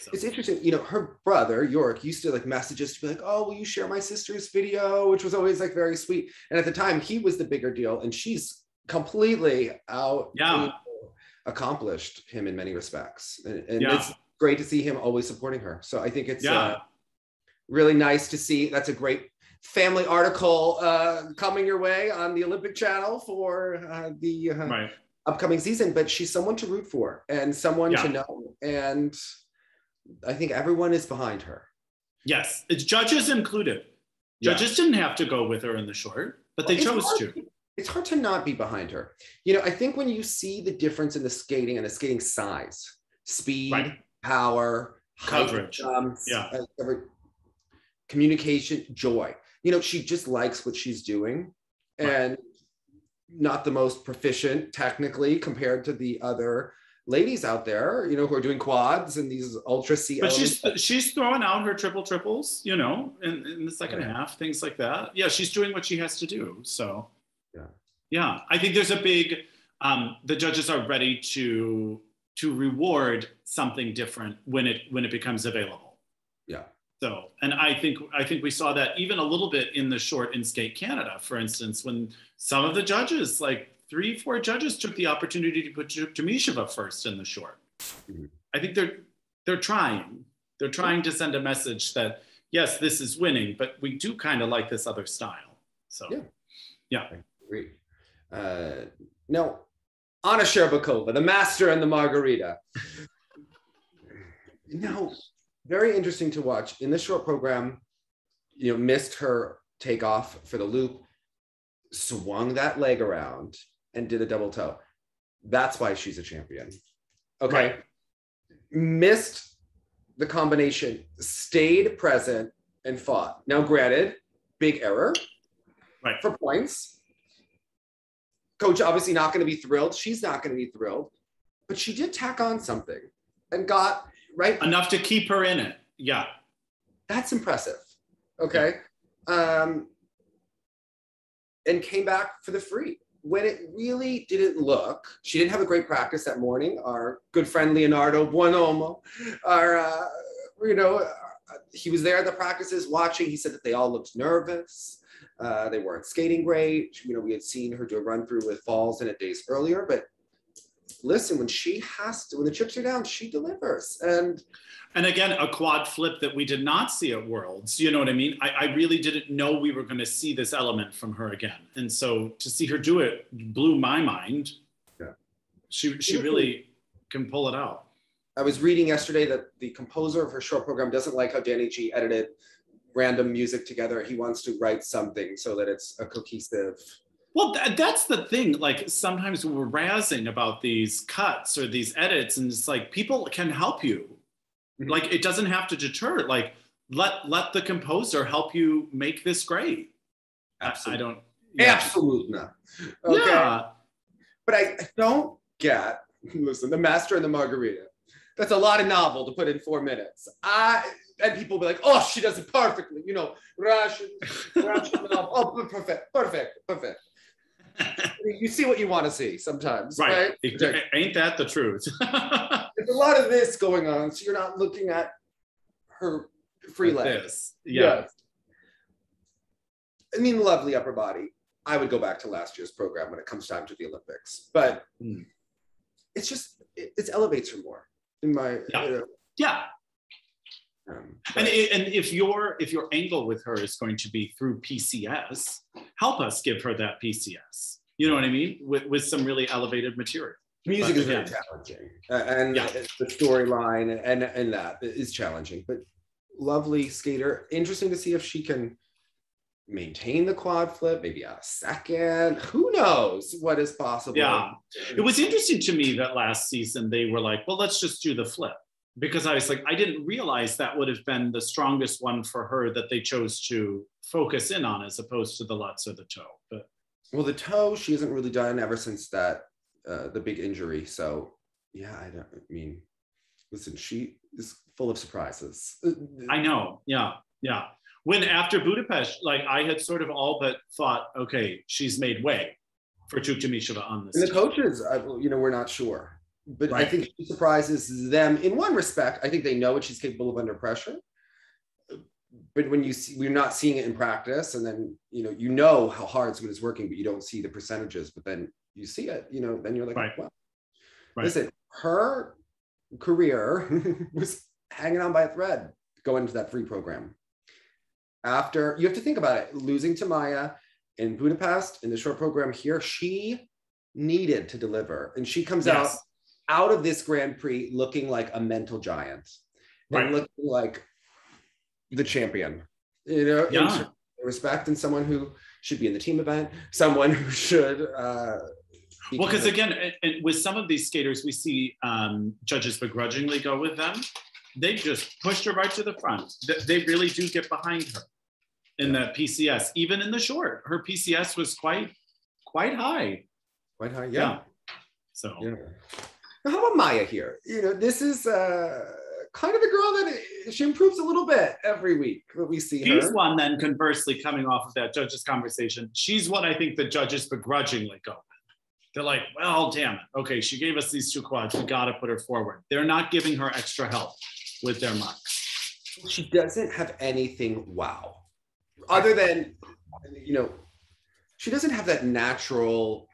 Speaker 2: So,
Speaker 1: It's interesting, you know, her brother, York, used to like message us to be like, oh, will you share my sister's video? Which was always like very sweet. And at the time, he was the bigger deal, and she's completely out
Speaker 2: Yeah.
Speaker 1: accomplished him in many respects. And, and
Speaker 2: Yeah.
Speaker 1: it's great to see him always supporting her. So I think it's
Speaker 2: Yeah.
Speaker 1: uh, really nice to see. That's a great family article uh, coming your way on the Olympic Channel for uh, the uh,
Speaker 2: right.
Speaker 1: upcoming season, but she's someone to root for and someone to know. And I think everyone is behind her.
Speaker 2: Yes, it's judges included. Judges didn't have to go with her in the short, but they
Speaker 1: It's
Speaker 2: chose
Speaker 1: hard-
Speaker 2: to.
Speaker 1: It's hard to not be behind her. You know, I think when you see the difference in the skating and the skating size, speed,
Speaker 2: Right.
Speaker 1: power,
Speaker 2: Coverage.
Speaker 1: jumps,
Speaker 2: Yeah.
Speaker 1: uh, communication, joy. You know, she just likes what she's doing
Speaker 2: Right.
Speaker 1: and not the most proficient technically compared to the other ladies out there, you know, who are doing quads and these ultra C
Speaker 2: But she's she's throwing out her triple triples, you know, in, in the second
Speaker 1: Yeah.
Speaker 2: half, things like that. Yeah, she's doing what she has to do. So
Speaker 1: Yeah.
Speaker 2: yeah, I think there's a big. Um, the judges are ready to to reward something different when it when it becomes available.
Speaker 1: Yeah.
Speaker 2: So, and I think I think we saw that even a little bit in the short in skate Canada, for instance, when some of the judges, like three, four judges, took the opportunity to put Jamisheva first in the short.
Speaker 1: Mhm.
Speaker 2: I think they're they're trying. They're trying to send a message that yes, this is winning, but we do kind of like this other style. So
Speaker 1: Yeah. Great. Uh, now, Anna Shcherbakova, the master and the margarita. now, very interesting to watch. In this short program, you know, missed her takeoff for the loop, swung that leg around and did a double toe. That's why she's a champion. Okay.
Speaker 2: Right.
Speaker 1: Missed the combination, stayed present and fought. Now, granted, big error,
Speaker 2: Right.
Speaker 1: for points. Coach obviously not going to be thrilled. She's not going to be thrilled, but she did tack on something and got right.
Speaker 2: Enough to keep her in it. Yeah.
Speaker 1: That's impressive. Okay. Um, and came back for the free when it really didn't look. She didn't have a great practice that morning. Our good friend Leonardo Buonomo, our, uh, you know, uh, he was there at the practices watching. He said that they all looked nervous. Uh, they weren't skating great. You know, we had seen her do a run through with falls in it days earlier, but listen, when she has to, when the chips are down, she delivers. And
Speaker 2: And again, a quad flip that we did not see at Worlds. You know what I mean? I, I really didn't know we were going to see this element from her again. And so to see her do it blew my mind.
Speaker 1: Yeah.
Speaker 2: She, she really can pull it out.
Speaker 1: I was reading yesterday that the composer of her short program doesn't like how Danny G edited random music together. He wants to write something so that it's a cohesive.
Speaker 2: Well, th- that's the thing. Like sometimes we're razzing about these cuts or these edits, and it's like people can help you.
Speaker 1: Mhm.
Speaker 2: Like it doesn't have to deter. Like let let the composer help you make this great. I, I don't. yeah.
Speaker 1: Absolutely not. Okay.
Speaker 2: Yeah.
Speaker 1: But I I don't get, listen, the master and the margarita. That's a lot of novel to put in four minutes. I and people be like, oh, she does it perfectly. You know, Russian, Russian novel. Oh, perfect, perfect, perfect. You see what you want to see sometimes, right?
Speaker 2: Right. It- Ain't that the truth?
Speaker 1: There's a lot of this going on, so you're not looking at her free
Speaker 2: Like. Yeah.
Speaker 1: Yes. I mean, lovely upper body. I would go back to last year's program when it comes time to the Olympics, but
Speaker 2: Mm.
Speaker 1: it's just it, it elevates her more in my.
Speaker 2: Yeah.
Speaker 1: uh,
Speaker 2: Yeah.
Speaker 1: Um,
Speaker 2: And, and if your if your angle with her is going to be through PCS, help us give her that PCS. You know what I mean? With with some really elevated material.
Speaker 1: music
Speaker 2: but
Speaker 1: is very
Speaker 2: again-
Speaker 1: challenging, uh, and
Speaker 2: Yeah.
Speaker 1: the storyline and, and and that is challenging. But lovely skater. Interesting to see if she can maintain the quad flip, maybe a second. Who knows what is possible?
Speaker 2: Yeah. It was interesting to me that last season they were like, well, let's just do the flip. Because I was like, I didn't realize that would have been the strongest one for her that they chose to focus in on as opposed to the Lutz or the toe. But
Speaker 1: Well, the toe she hasn't really done ever since that uh, the big injury. So yeah, I don't. I mean, listen, she is full of surprises.
Speaker 2: I know. Yeah. Yeah. When after Budapest, like I had sort of all but thought, okay, she's made way for Tuktamisheva on this.
Speaker 1: And the
Speaker 2: team.
Speaker 1: coaches, I, you know, we're not sure, but I think she surprises them in one respect. I think they know what she's capable of under pressure. But when you see, we're not seeing it in practice, and then you know, you know how hard someone is working, but you don't see the percentages. But then you see it, you know, then you're like,
Speaker 2: Right.
Speaker 1: well,
Speaker 2: Right.
Speaker 1: listen, her career was hanging on by a thread going into that free program. After you have to think about it, losing to Maya in Budapest in the short program here, she needed to deliver, and she comes
Speaker 2: Yes.
Speaker 1: out of this Grand Prix looking like a mental giant
Speaker 2: Right.
Speaker 1: and looking like the champion. You know, in
Speaker 2: Yeah.
Speaker 1: respect and someone who should be in the team event, someone who should. Uh, be
Speaker 2: Well, because again, and- and with some of these skaters, we see um, judges begrudgingly go with them. They just pushed her right to the front. Th- They really do get behind her in the PCS, even in the short. Her PCS was quite, quite high.
Speaker 1: quite high,
Speaker 2: Yeah.
Speaker 1: yeah.
Speaker 2: So
Speaker 1: yeah. How about Maya here? You know, this is uh, kind of a girl that uh, she improves a little bit every week that we see
Speaker 2: she's
Speaker 1: her.
Speaker 2: one. Then conversely, coming off of that judges conversation, she's one I think the judges begrudgingly go. They're like, well, damn it. Okay, she gave us these two quads. We got to put her forward. They're not giving her extra help with their marks.
Speaker 1: she doesn't have anything wow other than you know she doesn't have that natural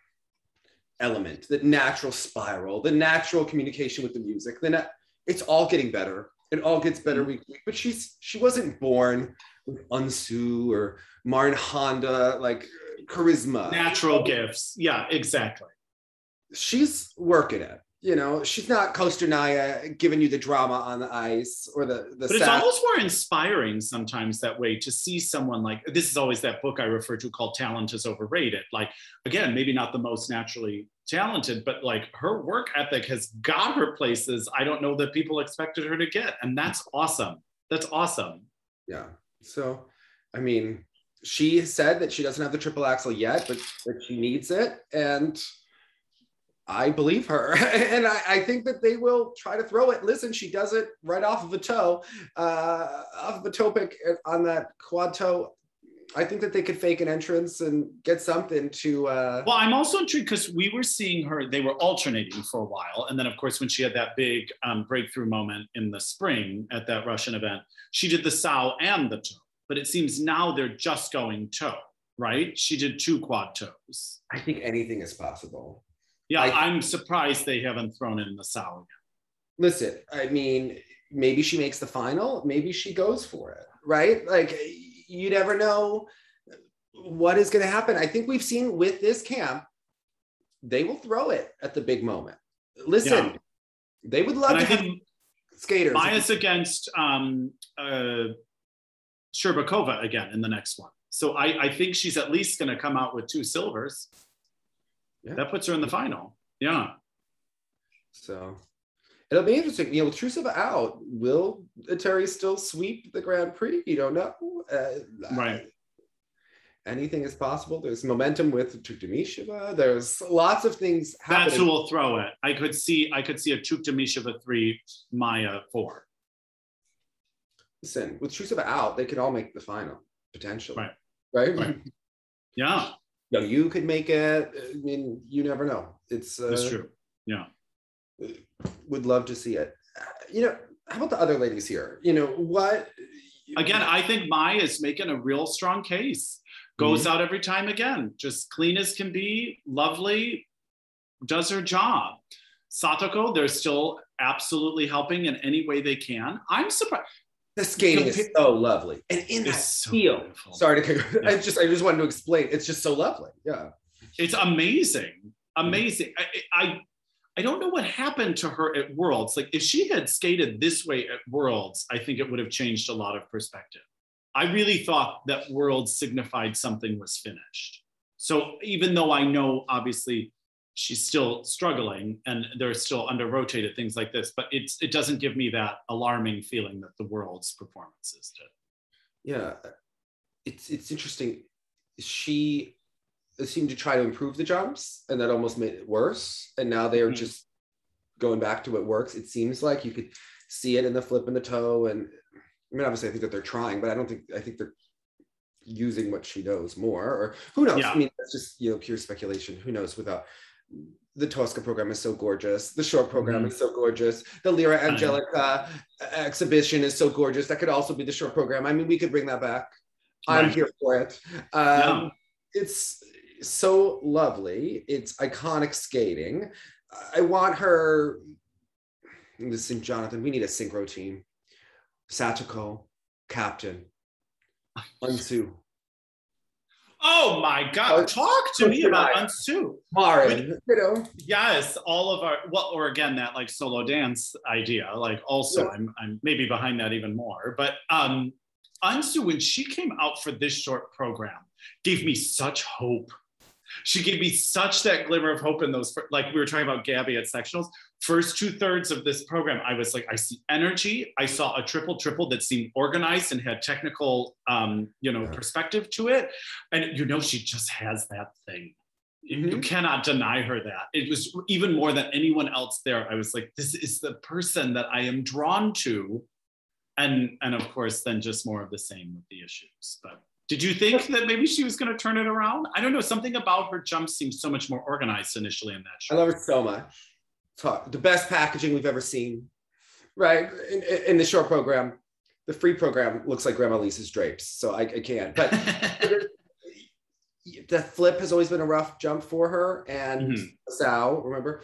Speaker 1: element the natural spiral the natural communication with the music then uh, it's all getting better it all gets better mm-hmm. week to week but she's she wasn't born with Eunsoo or marin honda like charisma
Speaker 2: Natural gifts. Yeah, exactly.
Speaker 1: she's working it you know she's not Kostornaia giving you the drama on the ice or the the
Speaker 2: But it's almost more inspiring sometimes that way to see someone like this is always that book I refer to called Talent is Overrated. Like, again, maybe not the most naturally talented, but like her work ethic has got her places I don't know that people expected her to get. And that's awesome. That's awesome.
Speaker 1: yeah so i mean she said that she doesn't have the triple axel yet, but that she needs it. And I believe her. and I, I, think that they will try to throw it. Listen, she does it right off of a toe, uh, off of a toe pick on that quad toe. I think that they could fake an entrance and get something to. Uh...
Speaker 2: Well, I'm also intrigued because we were seeing her, they were alternating for a while. And then, of course, when she had that big um, breakthrough moment in the spring at that Russian event, she did the sow and the toe. But it seems now they're just going toe, right? She did two quad toes.
Speaker 1: I think anything is possible.
Speaker 2: Yeah, I, am surprised they haven't thrown in the sow
Speaker 1: Listen, I mean, maybe she makes the final, maybe she goes for it, right? Like, you never know what is going to happen. I think we've seen with this camp, they will throw it at the big moment. Listen, yeah. they would love and to I have skaters.
Speaker 2: Bias against um, uh, Shcherbakova again in the next one. So I, I think she's at least going to come out with two silvers. Yeah. That puts her in the final. Yeah.
Speaker 1: So it'll be interesting. You know, with Trusova out, will Eteri still sweep the Grand Prix? You don't know. Uh,
Speaker 2: right.
Speaker 1: anything is possible. There's momentum with Tuktamisheva. There's lots of things
Speaker 2: happening. That's who will throw it. I could see I could see a Tuktamisheva three, Maya four.
Speaker 1: Listen, with Trusova out, they could all make the final potentially.
Speaker 2: Right.
Speaker 1: Right.
Speaker 2: right. Yeah.
Speaker 1: No, you could make it. I mean, you never know. It's
Speaker 2: uh, that's true. Yeah.
Speaker 1: Would love to see it. You know, how about the other ladies here? You know, what
Speaker 2: again, I think Mai is making a real strong case. Goes mm-hmm. out every time again, just clean as can be, lovely, does her job. Satoko, they're still absolutely helping in any way they can. I'm surprised.
Speaker 1: The skating is so lovely, and in that so feel. Beautiful. Sorry to. Yeah. I just I just wanted to explain. It's just so lovely. Yeah,
Speaker 2: it's amazing, amazing. I, I I don't know what happened to her at Worlds. Like if she had skated this way at Worlds, I think it would have changed a lot of perspective. I really thought that Worlds signified something was finished. So even though I know obviously she's still struggling and they're still under rotated things like this but it's it doesn't give me that alarming feeling that the world's performances
Speaker 1: did yeah it's it's interesting. She seemed to try to improve the jumps and that almost made it worse. And now they're mm-hmm. just going back to what works. It seems like you could see it in the flip and the toe. And i mean obviously i think that they're trying but i don't think i think they're using what she knows more or who knows? Yeah. i mean that's just you know pure speculation. Who knows without the Tosca program is so gorgeous. The short program mm-hmm. is so gorgeous. The Lyra Angelica exhibition is so gorgeous. That could also be the short program. I mean, we could bring that back. Right. I'm here for it. Um. It's so lovely. It's iconic skating. I want her. Listen, Jonathan, we need a synchro team. Satoko, captain. Eunsoo,
Speaker 2: Oh my God! Oh, Talk to me about Eunsoo.
Speaker 1: Marin, you know.
Speaker 2: Yes, all of our well, or again that like solo dance idea. Like also, yeah. I'm I'm maybe behind that even more. But um, Eunsoo, when she came out for this short program, gave me such hope. She gave me such that glimmer of hope in those. Like we were talking about Gabby at sectionals first two thirds of this program, I was like, I see energy. I saw a triple triple that seemed organized and had technical, um, you know, perspective to it. And you know, she just has that thing. Mm-hmm. You cannot deny her that. It was even more than anyone else there. I was like, this is the person that I am drawn to. And and of course, then just more of the same with the issues. But did you think that maybe she was going to turn it around? I don't know. Something about her jump seems so much more organized initially in that show.
Speaker 1: I love her so much talk, the best packaging we've ever seen, right? In, in, the short program, the free program looks like Grandma Lisa's drapes, so I, I can't. But the flip has always been a rough jump for her, and mm-hmm. Sal, remember,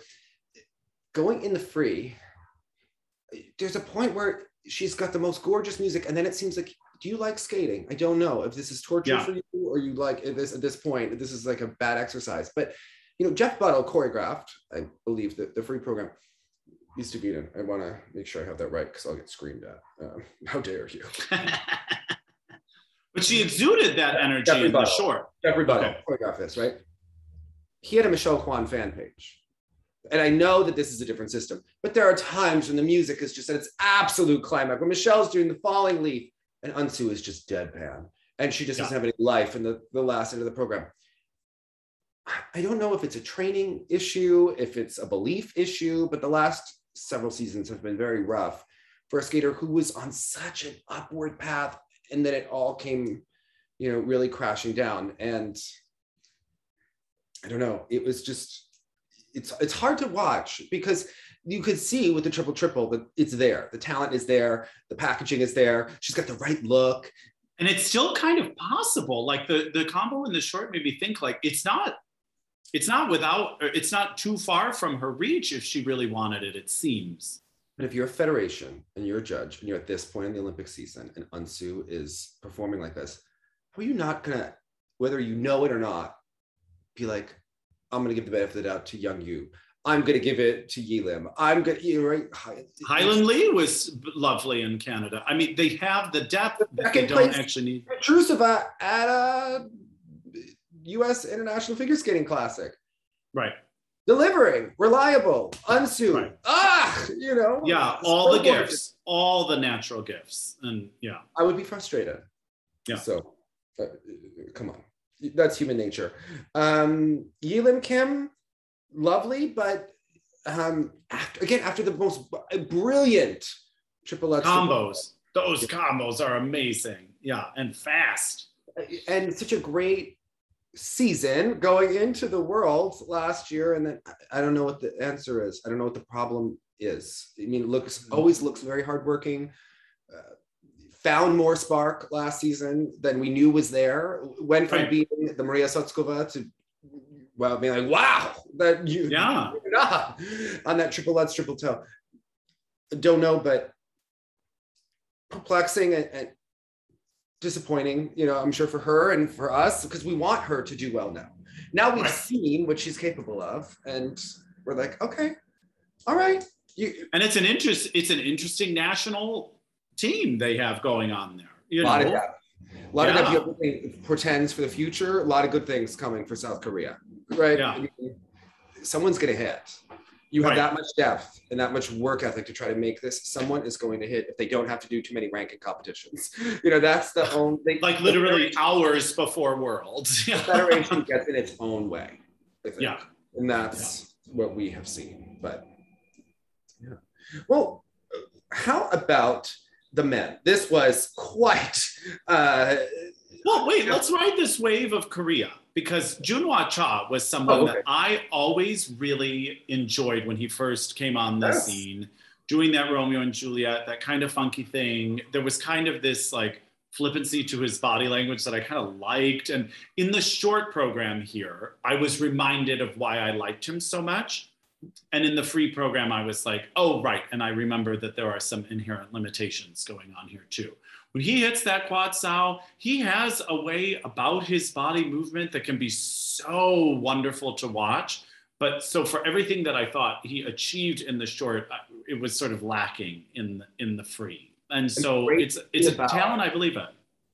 Speaker 1: going in the free. There's a point where she's got the most gorgeous music, and then it seems like do you like skating? I don't know if this is torture yeah. for you or you like this at this point. This is like a bad exercise, but you know, Jeff Buttle choreographed, I believe, the, the free program. Used to beat him. I want to make sure I have that right because I'll get screamed at. Um, how dare you?
Speaker 2: but she exuded that energy Jeffrey in Buttle. the short.
Speaker 1: Jeffrey Buttle okay. choreographed this, right? He had a Michelle Kwan fan page. And I know that this is a different system, but there are times when the music is just at its absolute climax. When Michelle's doing the falling leaf and Eunsoo is just deadpan. and she just
Speaker 2: Yeah.
Speaker 1: doesn't have any life in the, the last end of the program. I don't know if it's a training issue, if it's a belief issue, but the last several seasons have been very rough for a skater who was on such an upward path and then it all came, you know, really crashing down. And I don't know, it was just it's it's hard to watch because you could see with the triple triple that it's there. The talent is there, the packaging is there. She's got the right look.
Speaker 2: and it's still kind of possible. Like the the combo in the short made me think like it's not it's not without it's not too far from her reach if she really wanted it. It seems.
Speaker 1: But if you're a federation and you're a judge and you're at this point in the Olympic season and Eunsoo is performing like this, how are you not gonna, whether you know it or not, be like, I'm gonna give the benefit of the doubt to Young Yu. I'm gonna give it to Yelim. I'm gonna, you right?
Speaker 2: Haein Lee was lovely in Canada. I mean, they have the depth that they don't
Speaker 1: place.
Speaker 2: actually need.
Speaker 1: Trusova at a U.S. International Figure Skating Classic.
Speaker 2: Right.
Speaker 1: delivering, reliable, unsued.
Speaker 2: Right.
Speaker 1: Ah, you know.
Speaker 2: Yeah, all the gifts, all the natural gifts, and yeah,
Speaker 1: I would be frustrated.
Speaker 2: Yeah.
Speaker 1: So, uh, come on, that's human nature. Um, Yelim Kim, lovely, but um, after, again, after the most brilliant triple Lutz
Speaker 2: combos. Those combos are amazing. Yeah, and fast.
Speaker 1: and such a great season going into the world last year and then I- don't know what the answer is i don't know what the problem is i mean it looks
Speaker 2: Mhm.
Speaker 1: always looks very hardworking uh, found more spark last season than we knew was there went from
Speaker 2: Right.
Speaker 1: being the maria Sotskova to well being like wow that you
Speaker 2: Yeah.
Speaker 1: on that triple lutz triple toe don't know but perplexing and, and disappointing, you know, I'm sure for her and for us, because we want her to do well now. Now we've seen what she's capable of, and we're like, okay, all right. You,
Speaker 2: And it's an interest. It's an interesting national team they have going on there. You
Speaker 1: a lot
Speaker 2: know,
Speaker 1: of depth. A lot
Speaker 2: Yeah.
Speaker 1: of depth. You have to think portends for the future. A lot of good things coming for South Korea, right?
Speaker 2: Yeah.
Speaker 1: I mean, someone's going to hit. You have
Speaker 2: Right.
Speaker 1: that much depth and that much work ethic to try to make this. Someone is going to hit if they don't have to do too many ranking competitions. You know, that's the only
Speaker 2: like literally hours before Worlds.
Speaker 1: the
Speaker 2: Yeah.
Speaker 1: federation gets in its own way.
Speaker 2: Yeah.
Speaker 1: and that's what we have seen. But yeah, well, how about the men? This was quite. Uh,
Speaker 2: Well, wait, let's ride this wave of Korea because Junhwa Cha was someone
Speaker 1: Oh, okay.
Speaker 2: that I always really enjoyed when he first came on the
Speaker 1: Yes.
Speaker 2: scene, doing that Romeo and Juliet, that kind of funky thing. There was kind of this like flippancy to his body language that I kind of liked. And in the short program here, I was reminded of why I liked him so much. And in the free program, I was like, oh, right. And I remember that there are some inherent limitations going on here too when he hits that quad sow, he has a way about his body movement that can be so wonderful to watch. But so for everything that I thought he achieved in the short, uh, it was sort of lacking in the, in the free. And so it's it's a talent I believe in.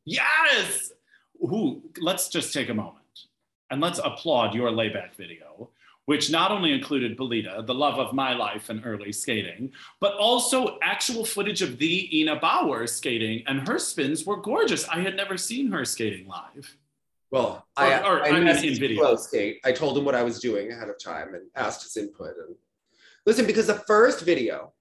Speaker 2: Yes. Who? Let's just take a moment and let's applaud your layback video, which not only included Belita, the love of my life and early skating, but also actual footage of the Ina Bauer skating, and her spins were gorgeous. I had never seen her skating live.
Speaker 1: well, I,
Speaker 2: Or- or,
Speaker 1: I,
Speaker 2: I mean,
Speaker 1: messaged
Speaker 2: in video.
Speaker 1: Skate. I told him what I was doing ahead of time and asked his input. And listen, because the first video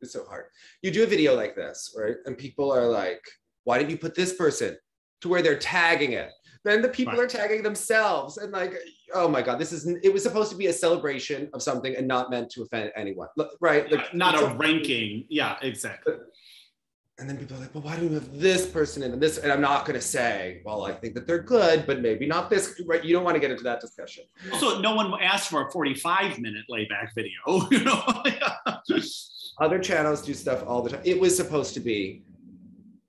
Speaker 1: is so hard. You do a video like this, right? And people are like, "Why did you put this person?" To where they're tagging it. Then the people
Speaker 2: Right.
Speaker 1: are tagging themselves, and like, oh my god, this is. It was supposed to be a celebration of something and not meant to offend anyone, right? Like,
Speaker 2: Not a ranking. Yeah, exactly.
Speaker 1: And then people are like, well, why do we have this person in and this? And I'm not going to say, well, I think that they're good, but maybe not this. Right? You don't want to get into that discussion.
Speaker 2: Also, no one asked for a 45 minute layback video. You know,
Speaker 1: Other channels do stuff all the time. It was supposed to be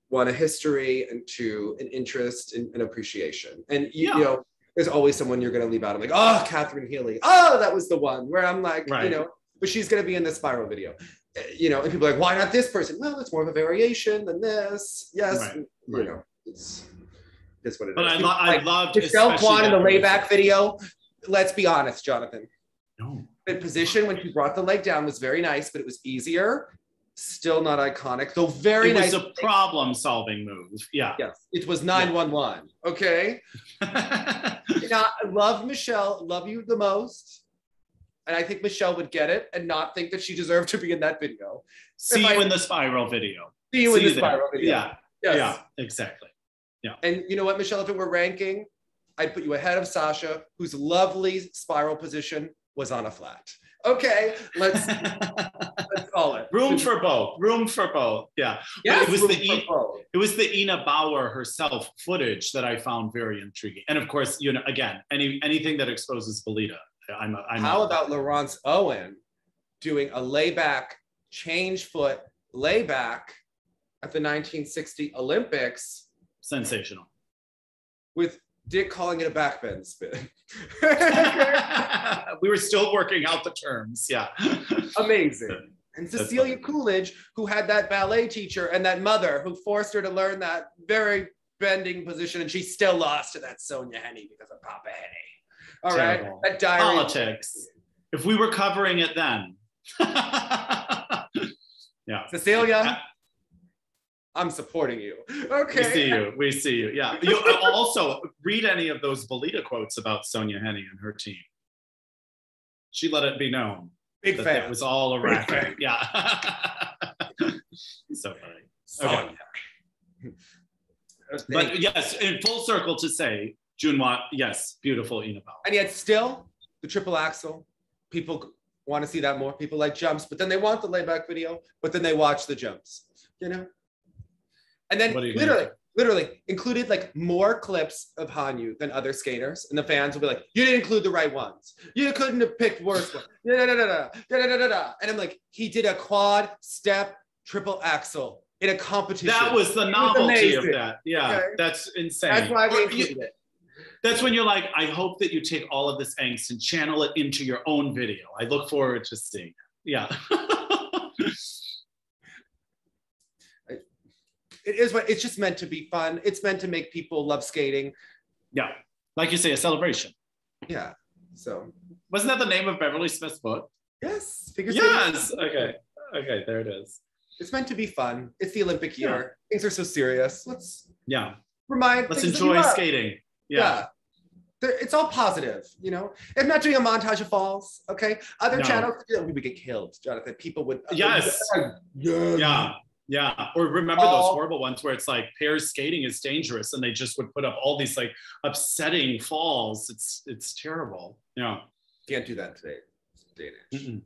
Speaker 1: one, a history, and two, an interest and an appreciation. And you,
Speaker 2: Yeah.
Speaker 1: you know, there's always someone you're going to leave out. I'm like, oh, Katherine Healy. Oh, that was the one where I'm like, you know, but she's going to be in the spiral video. You know, and people are like, why not this person? Well, it's more of a variation than this. Yes,
Speaker 2: Right,
Speaker 1: you
Speaker 2: right.
Speaker 1: know, it's it's what it is.
Speaker 2: but I, lo- I
Speaker 1: Like,
Speaker 2: loved
Speaker 1: Michelle Kwan in the layback video. Let's be honest, Jonathan.
Speaker 2: No.
Speaker 1: The position when she brought the leg down was very nice, but it was easier Still not iconic, though very nice.
Speaker 2: it
Speaker 1: nice.
Speaker 2: was a problem-solving move. Yeah.
Speaker 1: yes, it was 911. Okay. Now, I love Michelle, love you the most. And I think Michelle would get it and not think that she deserved to be in that video.
Speaker 2: See
Speaker 1: If
Speaker 2: you
Speaker 1: I-
Speaker 2: in the spiral video.
Speaker 1: See you in the
Speaker 2: there.
Speaker 1: spiral video.
Speaker 2: Yeah.
Speaker 1: Yes.
Speaker 2: Yeah. Exactly. Yeah.
Speaker 1: And you know what, Michelle, if it were ranking, I'd put you ahead of Sasha, whose lovely spiral position was on a flat. Okay, let's let's call it.
Speaker 2: Room for both. Room for both. Yeah.
Speaker 1: yes,
Speaker 2: it was
Speaker 1: room
Speaker 2: the
Speaker 1: for
Speaker 2: e-
Speaker 1: both.
Speaker 2: It was the Ina Bauer herself footage that I found very intriguing. And of course, you know, again, any anything that exposes Belita, I'm. I'm
Speaker 1: How about Laurence Owen doing a layback, change foot layback at the 1960 Olympics
Speaker 2: sensational?
Speaker 1: with Dick calling it a backbend spin?
Speaker 2: we were still working out the terms. Yeah.
Speaker 1: Amazing. And Cecilia. Colledge, who had that ballet teacher and that mother who forced her to learn that very bending position, and she still lost to that Sonja Henie because of Papa Henie. All right,
Speaker 2: Terrible.
Speaker 1: that diary.
Speaker 2: Politics. If we were covering it then. yeah.
Speaker 1: Cecilia, I'm supporting you. Okay.
Speaker 2: We see you. We see you. Yeah. You uh, also read any of those Belita quotes about Sonja Henie and her team. She let it be known
Speaker 1: Big fan.
Speaker 2: it was all a racket. Yeah. so funny.
Speaker 1: Sonia.
Speaker 2: But yes, in full circle to say, Junhwa, yes, beautiful Ina Bauer.
Speaker 1: and yet still the triple axel people want to see that more people like jumps but then they want the layback video but then they watch the jumps you know and then literally, literally included like more clips of Hanyu than other skaters. And the fans will be like, you didn't include the right ones. You couldn't have picked worse ones. And I'm like, he did a quad step triple axel in a competition.
Speaker 2: That was the novelty was
Speaker 1: of
Speaker 2: that. Yeah,
Speaker 1: okay.
Speaker 2: that's insane.
Speaker 1: That's why we included it.
Speaker 2: That's when you're like, I hope that you take all of this angst and channel it into your own video. I look forward to seeing it. Yeah.
Speaker 1: it is what it's just meant to be fun it's meant to make people love skating
Speaker 2: yeah. Like you say, a celebration.
Speaker 1: yeah so
Speaker 2: Wasn't that the name of Beverly Smith's book?
Speaker 1: Yes, figure skating.
Speaker 2: Yes. Okay. Okay, there it is.
Speaker 1: It's meant to be fun. It's the Olympic year. Things are so serious. Let's
Speaker 2: Yeah.
Speaker 1: remind.
Speaker 2: Let's
Speaker 1: things that we
Speaker 2: enjoy skating.
Speaker 1: Yeah.
Speaker 2: Yeah.
Speaker 1: It's all positive, you know. I'm not doing a montage of falls. Okay, other
Speaker 2: No.
Speaker 1: channels we would get killed, Jonathan. People would.
Speaker 2: Uh, yes.
Speaker 1: yeah.
Speaker 2: Yeah. Yeah. Or remember those
Speaker 1: oh.
Speaker 2: horrible ones where it's like pairs skating is dangerous and they just would put up all these like upsetting falls. It's it's terrible. Yeah.
Speaker 1: Can't do that today.
Speaker 2: Mm-mm.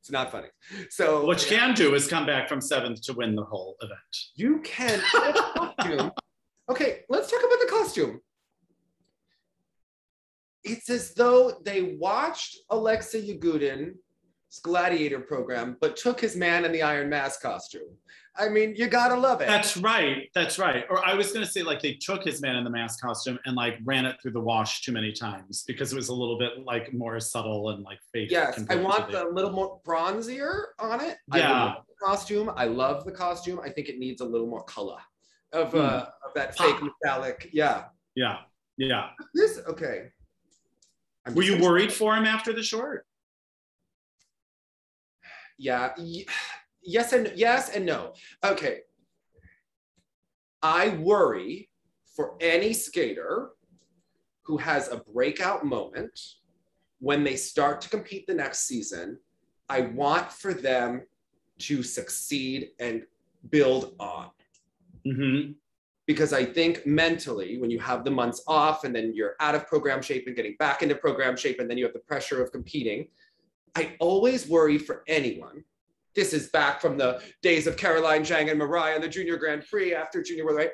Speaker 1: It's not funny. So
Speaker 2: What you can do is come back from seventh to win the whole event.
Speaker 1: You can. Okay, let's talk about the costume. It's as though they watched Alexei Yagudin's Gladiator program, but took his man in the Iron Mask costume. I mean, you gotta love it.
Speaker 2: That's right. That's right. Or I was going to say, like, they took his man in the mask costume and like ran it through the wash too many times because it was a little bit like more subtle and like fake.
Speaker 1: yes, I want the little more bronzier on it. I
Speaker 2: Yeah.
Speaker 1: love the costume. I love the costume. I think it needs a little more color of, uh, of that
Speaker 2: Pop.
Speaker 1: fake metallic. Yeah.
Speaker 2: Yeah. Yeah.
Speaker 1: This okay. I'm
Speaker 2: Were you worried for him after the short?
Speaker 1: Yeah y- yes and yes and no. Okay. I worry for any skater who has a breakout moment when they start to compete the next season. I want for them to succeed and build on.
Speaker 2: Mm-hmm.
Speaker 1: because I think mentally, when you have the months off and then you're out of program shape and getting back into program shape, and then you have the pressure of competing, I always worry for anyone. This is back from the days of Caroline Zhang and Mariah and the Junior Grand Prix after Junior World, right?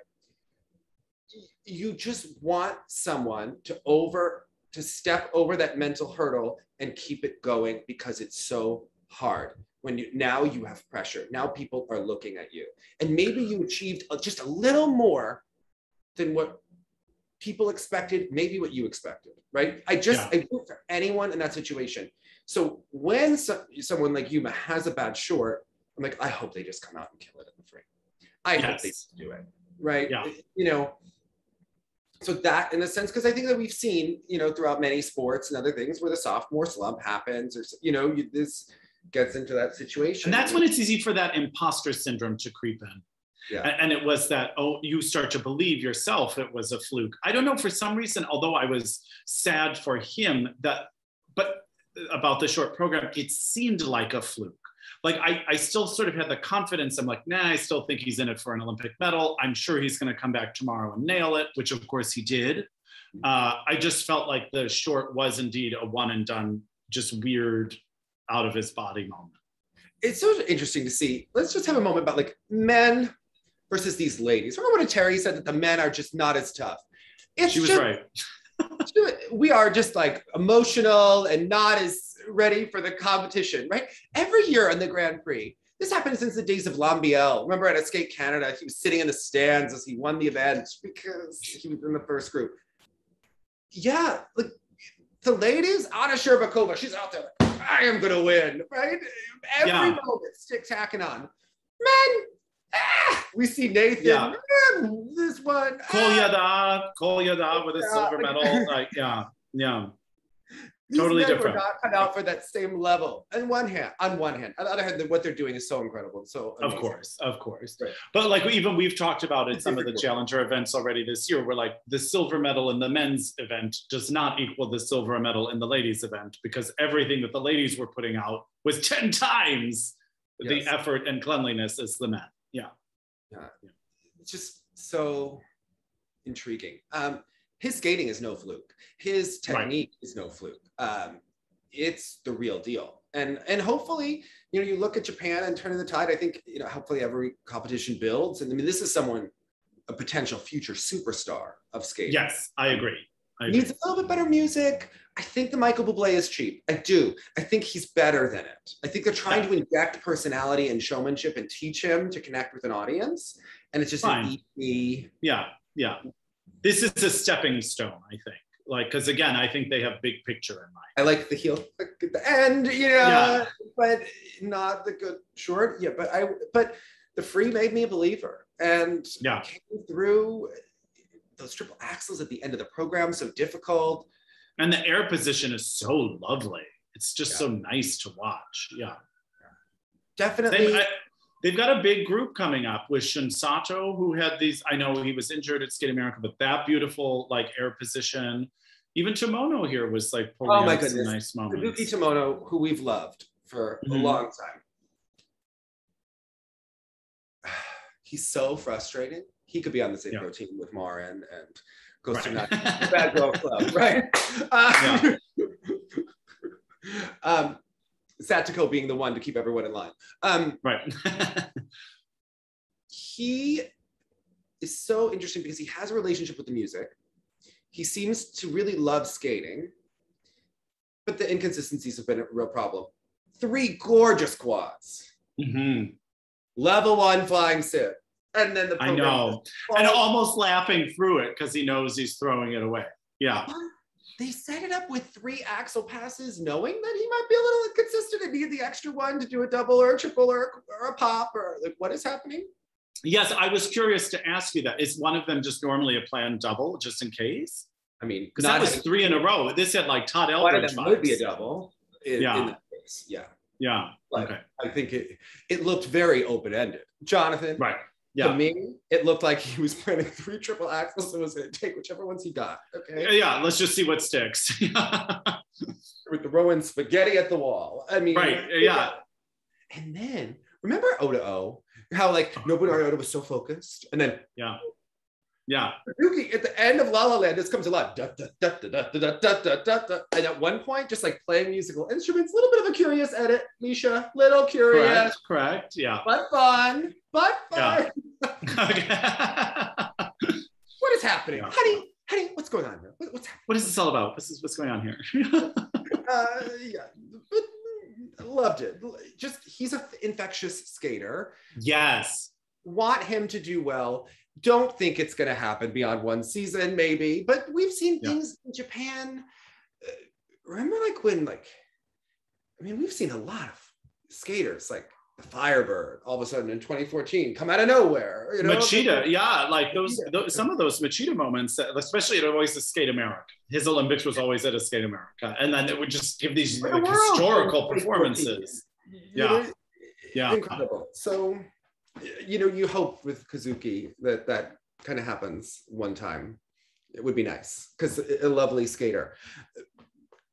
Speaker 1: You just want someone to over to step over that mental hurdle and keep it going because it's so hard. When you now you have pressure. Now people are looking at you and maybe you achieved just a little more than what people expected, maybe what you expected, right? I just
Speaker 2: Yeah.
Speaker 1: I root for anyone in that situation. So when so, someone like Yuma has a bad short, I'm like, I hope they just come out and kill it in the frame. I hope they do it, right?
Speaker 2: Yeah.
Speaker 1: You know. So that, in a sense, because I think that we've seen, you know, throughout many sports and other things where the sophomore slump happens, or you know, you, this gets into that situation.
Speaker 2: And that's when it's easy for that imposter syndrome to creep in.
Speaker 1: Yeah.
Speaker 2: And it was that, oh, you start to believe yourself it was a fluke. I don't know, for some reason, although I was sad for him, that, but about the short program, it seemed like a fluke. Like I, I still sort of had the confidence. I'm like, nah, I still think he's in it for an Olympic medal. I'm sure he's going to come back tomorrow and nail it, which of course he did. Uh, I just felt like the short was indeed a one and done, just weird, out of his body moment.
Speaker 1: it's so interesting to see. Let's just have a moment about like men versus these ladies. Remember when Eteri said that the men are just not as tough? It's
Speaker 2: She was
Speaker 1: just,
Speaker 2: right.
Speaker 1: We are just like emotional and not as ready for the competition, right? Every year on the Grand Prix, this happened since the days of Lambiel. Remember at Skate Canada, he was sitting in the stands as he won the event because he was in the first group. Yeah, like the ladies, Anna Shcherbakova, she's out there like, I am gonna win, right? Every
Speaker 2: Yeah.
Speaker 1: moment, stick tacking on. Men, ah, we see Nathan,
Speaker 2: Yeah.
Speaker 1: "Mm, this one.
Speaker 2: Kol
Speaker 1: ah."
Speaker 2: Yada, Kolyada with a silver medal. Like, yeah, yeah.
Speaker 1: These
Speaker 2: Totally
Speaker 1: men were not cut out for that same level. On one hand, on one hand, on the other hand, what they're doing is so incredible. So
Speaker 2: Of course, of course.
Speaker 1: Right.
Speaker 2: But like even we've talked about at some of the
Speaker 1: difficult.
Speaker 2: challenger events already this year, where like the silver medal in the men's event does not equal the silver medal in the ladies event because everything that the ladies were putting out was 10 times the effort and cleanliness as the men. Yeah.
Speaker 1: It's just so intriguing. Um, his skating is no fluke. His
Speaker 2: Right.
Speaker 1: technique is no fluke. Um, it's the real deal. And and hopefully, you know, you look at Japan and turning the tide. I think you know, hopefully every competition builds. And I mean, this is someone, a potential future superstar of skating.
Speaker 2: Yes, I agree. I agree.
Speaker 1: needs a little bit better music. I think the Michael Bublé is cheap. I do. I think he's better than it. I think they're trying to inject personality and showmanship and teach him to connect with an audience. And it's just an
Speaker 2: Fine.
Speaker 1: easy.
Speaker 2: Yeah, yeah. This is a stepping stone, I think. Like, because again, I think they have big picture in mind.
Speaker 1: I like the heel at the end, you know,
Speaker 2: Yeah.
Speaker 1: but not the good short. Yeah, but I but the free made me a believer and
Speaker 2: Yeah.
Speaker 1: came through those triple axles at the end of the program so difficult.
Speaker 2: And the air position is so lovely. It's just
Speaker 1: Yeah.
Speaker 2: so nice to watch. Yeah.
Speaker 1: Definitely.
Speaker 2: They, I, they've got a big group coming up with Shinsato, who had these. I know he was injured at Skate America, but that beautiful like air position. Even Tomono here was like pulling
Speaker 1: Oh my goodness.
Speaker 2: nice
Speaker 1: Kabuki
Speaker 2: moments.
Speaker 1: Tomono, who we've loved for a
Speaker 2: Mhm.
Speaker 1: long time. He's so frustrating. He could be on the same
Speaker 2: Yeah.
Speaker 1: pro team with Marin and goes to
Speaker 2: Right.
Speaker 1: not bad girl club, right? Uh, um, Satoko being the one to keep everyone in line. Um,
Speaker 2: right.
Speaker 1: he is so interesting because he has a relationship with the music. He seems to really love skating, but the inconsistencies have been a real problem. Three gorgeous quads,
Speaker 2: Mhm.
Speaker 1: level one flying sit, and then the
Speaker 2: I know. And almost laughing through it because he knows he's throwing it away. Yeah.
Speaker 1: they set it up with three axle passes, knowing that he might be a little inconsistent and need the extra one to do a double or a triple or, or a pop or like what is happening?
Speaker 2: Yes, I was curious to ask you that. Is one of them just normally a planned double, just in case?
Speaker 1: I mean,
Speaker 2: Because that was
Speaker 1: having-
Speaker 2: three in a row. This had like Todd
Speaker 1: one of
Speaker 2: Eldredge
Speaker 1: them would be a double. In,
Speaker 2: Yeah.
Speaker 1: in that case. Yeah.
Speaker 2: Yeah.
Speaker 1: But
Speaker 2: Okay.
Speaker 1: I think it it looked very open ended. Jonathan,
Speaker 2: Right.
Speaker 1: To
Speaker 2: Yeah.
Speaker 1: me, it looked like he was planning three triple axles and was going to take whichever ones he got. Okay.
Speaker 2: yeah, let's just see what sticks.
Speaker 1: With the Rowan spaghetti at the wall. I mean,
Speaker 2: Right, yeah.
Speaker 1: And then remember Oda O, how like oh, nobody Oda was so focused, and then
Speaker 2: yeah. Yeah.
Speaker 1: At the end of La La Land, this comes a lot. Da, da, da, da, da, da, da, da, da, da. And at one point, just like playing musical instruments, a little bit of a curious edit, Misha, little curious,
Speaker 2: Correct. Correct. Yeah.
Speaker 1: but fun, but fun.
Speaker 2: Yeah. Okay.
Speaker 1: What is happening,
Speaker 2: Yeah.
Speaker 1: honey? Honey, what's going on here? What- what's happening?
Speaker 2: what is this all about? What's this, what's going on here?
Speaker 1: Uh, yeah, but mm, loved it. Just he's an infectious skater.
Speaker 2: yes.
Speaker 1: Want him to do well. Don't think it's going to happen beyond one season, maybe. But we've seen
Speaker 2: Yeah.
Speaker 1: things in Japan. Uh, remember, like when, like, I mean, we've seen a lot of skaters like the Firebird all of a sudden in 2014 come out of nowhere. You know,
Speaker 2: Machida, yeah, like those, those, some of those Machida moments, uh, especially at always the Skate America. His Olympics was always at a Skate America, and then it would just give these like, historical performances. Yeah. Yeah.
Speaker 1: Incredible. So, you know, you hope with Kazuki that that kind of happens one time. It would be nice because a lovely skater.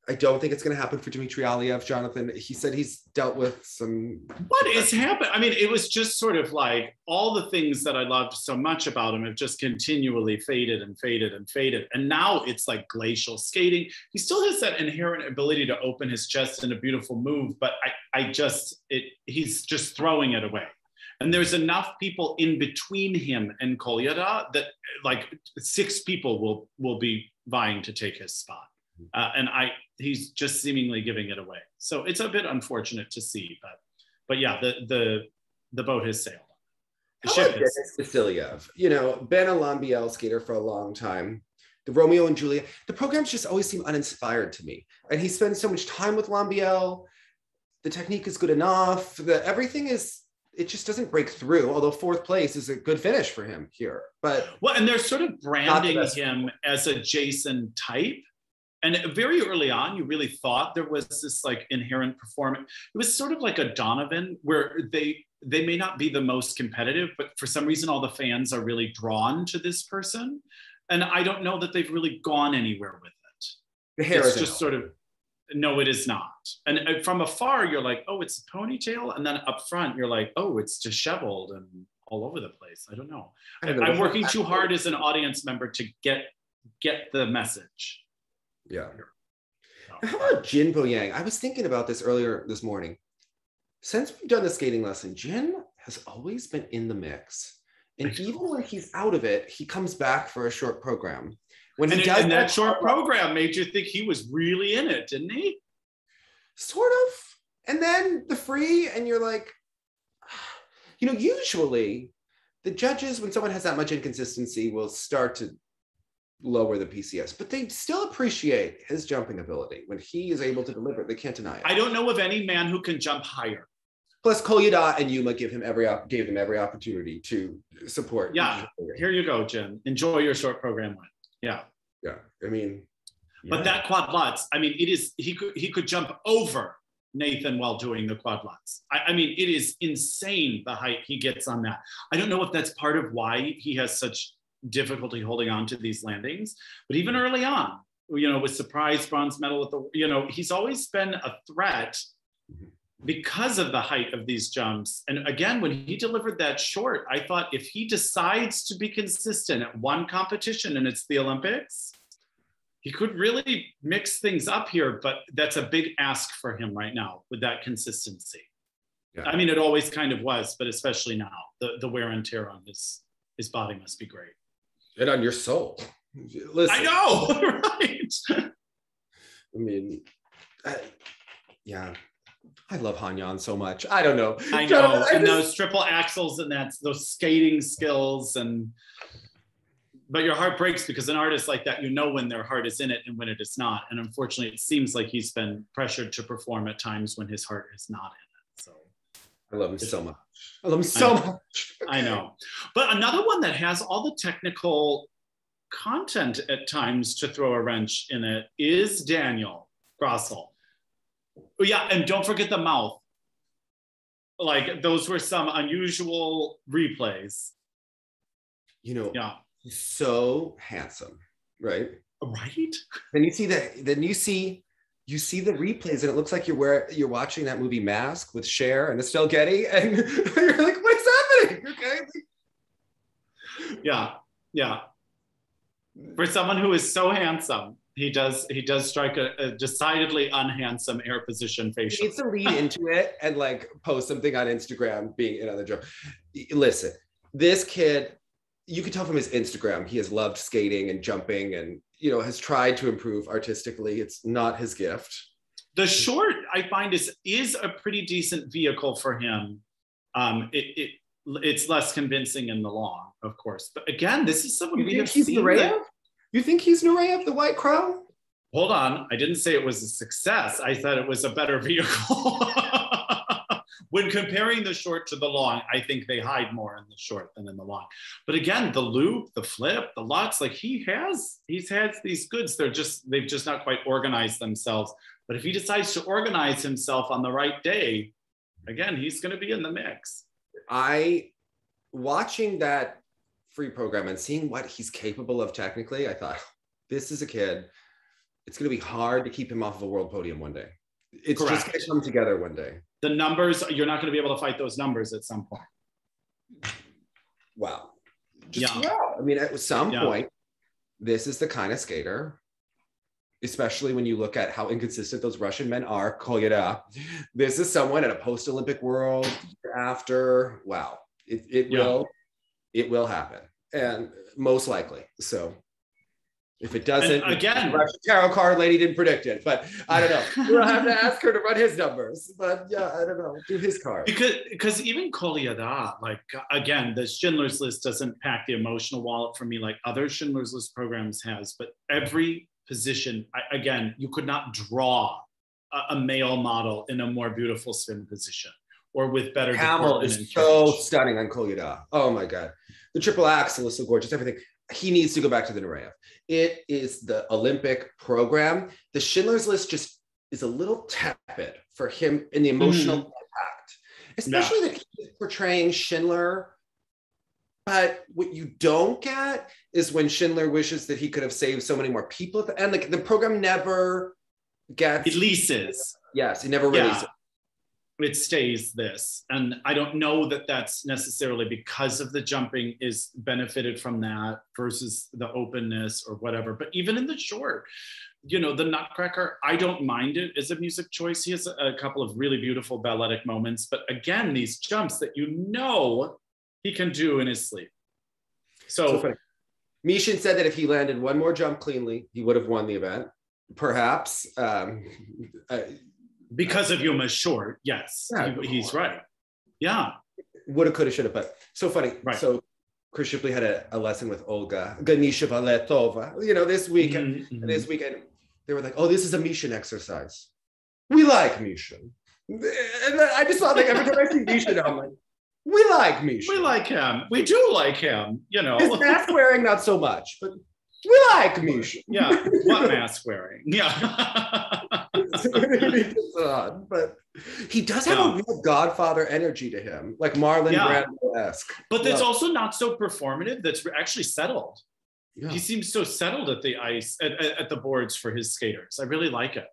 Speaker 1: I don't think it's going to happen for Dmitry Aliev, Jonathan. He said he's dealt with some.
Speaker 2: What is happening? I mean, it was just sort of like all the things that I loved so much about him have just continually faded and faded and faded. And now it's like glacial skating. He still has that inherent ability to open his chest in a beautiful move, but I, I just, it, he's just throwing it away. And there's enough people in between him and Kolyada that like six people will will be vying to take his spot. Uh, and I he's just seemingly giving it away. So it's a bit unfortunate to see, but but yeah, the the the boat has sailed.
Speaker 1: The How ship is Vasilyev, you know, been a Lambiel skater for a long time. The Romeo and Juliet, the programs just always seem uninspired to me. And he spends so much time with Lambiel. The technique is good enough. The everything is it just doesn't break through. Although fourth place is a good finish for him here, but
Speaker 2: well, and they're sort of branding him as a Jason type, and very early on you really thought there was this like inherent performance. It was sort of like a donovan where they they may not be the most competitive but for some reason all the fans are really drawn to this person. And i don't know that they've really gone anywhere with it.
Speaker 1: The hair
Speaker 2: it's just sort of no it is not and uh, from afar you're like oh it's a ponytail and then up front you're like oh it's disheveled and all over the place i don't know, I i'm working too hard as an audience member to get get the message
Speaker 1: yeah. How about Jin Boyang? I was thinking about this earlier this morning. Since we've done the skating lesson, Jin has always been in the mix. And even when he's out of it, he comes back for a short program.
Speaker 2: When he and does and that, that short program made you think he was really in it, didn't he?
Speaker 1: Sort of. And then the free, and you're like, you know, usually the judges, when someone has that much inconsistency, will start to lower the PCS, but they still appreciate his jumping ability. When he is able to deliver, they can't deny it.
Speaker 2: I don't know of any man who can jump higher.
Speaker 1: Plus, Kolyada and Yuma give him every gave him every opportunity to support.
Speaker 2: Yeah, here you go, Jin. Enjoy your short program win. Yeah,
Speaker 1: yeah. I mean,
Speaker 2: but yeah. that quad lutz, I mean, it is he could he could jump over Nathan while doing the quad lutz. I, I mean, it is insane the height he gets on that. I don't know if that's part of why he has such difficulty holding on to these landings. But even early on, you know, with surprise bronze medal at the, you know, he's always been a threat mm-hmm. Because of the height of these jumps. And again, when he delivered that short, I thought if he decides to be consistent at one competition and it's the Olympics, he could really mix things up here, but that's a big ask for him right now with that consistency. Yeah. I mean, it always kind of was, but especially now, the, the wear and tear on his his body must be great
Speaker 1: and on your soul. Listen,
Speaker 2: I know, right?
Speaker 1: I mean, I, yeah, I love Han Yan so much. I don't know.
Speaker 2: I know, I and just... those triple axels and that's those skating skills and. But your heart breaks because an artist like that, you know when their heart is in it and when it is not. And unfortunately, it seems like he's been pressured to perform at times when his heart is not in it. So
Speaker 1: I love him so much. I love him so
Speaker 2: I
Speaker 1: much.
Speaker 2: I know. But another one that has all the technical content at times to throw a wrench in it is Daniel Grassl. Oh, yeah, and don't forget the mouth. Like those were some unusual replays.
Speaker 1: You know, yeah, so handsome, right?
Speaker 2: Right.
Speaker 1: Then you see that. Then you see you see the replays and it looks like you're where you're watching that movie Mask with Cher and Estelle Getty, and you're like, what is happening? Okay.
Speaker 2: Yeah, yeah. For someone who is so handsome, he does he does strike a, a decidedly unhandsome air position facial.
Speaker 1: He needs to lead into it and like post something on Instagram being in on the joke. Listen, this kid, you can tell from his Instagram, he has loved skating and jumping and you know has tried to improve artistically it's not his gift
Speaker 2: the short i find is is a pretty decent vehicle for him um it, it it's less convincing in the long of course but again this is someone
Speaker 1: you we have he's seen Nureyev? You think he's Nureyev, the white crow
Speaker 2: hold on i didn't say it was a success i said it was a better vehicle when comparing the short to the long, I think they hide more in the short than in the long. But again, the loop, the flip, the lutz, like he has, he's had these goods. They're just, they've just not quite organized themselves. But if he decides to organize himself on the right day, again, he's going to be in the mix.
Speaker 1: I watching that free program and seeing what he's capable of technically, I thought this is a kid. It's going to be hard to keep him off of a world podium one day. It's just
Speaker 2: Correct.
Speaker 1: going to come together one day.
Speaker 2: The numbers, you're not going to be able to fight those numbers at some point.
Speaker 1: Wow. Just,
Speaker 2: Yeah.
Speaker 1: yeah. I mean, at some
Speaker 2: Yeah.
Speaker 1: point, this is the kind of skater, especially when you look at how inconsistent those Russian men are. Kolyada. This is someone at a post-Olympic world after. Wow. It, it
Speaker 2: Yeah.
Speaker 1: will, it will happen. And most likely. So if it doesn't,
Speaker 2: And again-
Speaker 1: tarot card lady didn't predict it, but I don't know. We'll have to ask her to run his numbers. But yeah, I don't know. Do his card.
Speaker 2: Because because even Kolyada, like again, the Schindler's List doesn't pack the emotional wallet for me like other Schindler's List programs has. But every position, I, again, you could not draw a, a male model in a more beautiful spin position or with better
Speaker 1: Camel is so stunning on Kolyada. Oh my god, the triple axel is so gorgeous. Everything. He needs to go back to the Nureyev. It is the Olympic program. The Schindler's List just is a little tepid for him in the emotional
Speaker 2: Mm-hmm.
Speaker 1: impact, especially that he's portraying Schindler. But what you don't get is when Schindler wishes that he could have saved so many more people at the end. Like the program never gets.
Speaker 2: Releases.
Speaker 1: Yes, he never releases.
Speaker 2: Yeah. It stays this. And I don't know that that's necessarily because of the jumping is benefited from that versus the openness or whatever. But even in the short, you know, the Nutcracker, I don't mind it as a music choice. He has a, couple of really beautiful balletic moments. But again, these jumps that you know he can do in his sleep.
Speaker 1: So
Speaker 2: So.
Speaker 1: Mishin said that if he landed one more jump cleanly, he would have won the event. Perhaps. Um,
Speaker 2: because of Yuma's short, yes,
Speaker 1: Yeah,
Speaker 2: he- he's right. Yeah.
Speaker 1: woulda, coulda, shoulda, but so funny.
Speaker 2: Right.
Speaker 1: So Chris Shipley had a, a lesson with Olga Ganisheva Letova. You know, this weekend,
Speaker 2: Mhm, mhm.
Speaker 1: this weekend, they were like, "Oh, this is a Mishin exercise. We like Mishin." And I just thought, like, every time I see Mishin, I'm like, "We like Mishin."
Speaker 2: We like him. We do like him, you know.
Speaker 1: His mask wearing, not so much, but we like Mishin.
Speaker 2: yeah. What mask wearing? Yeah.
Speaker 1: but he does have
Speaker 2: Yeah.
Speaker 1: a real Godfather energy to him, like Marlon
Speaker 2: Yeah.
Speaker 1: Brando esque.
Speaker 2: but that's
Speaker 1: Yeah.
Speaker 2: also not so performative. That's actually settled.
Speaker 1: Yeah.
Speaker 2: He seems so settled at the ice, at, at, at the boards for his skaters. I really like it.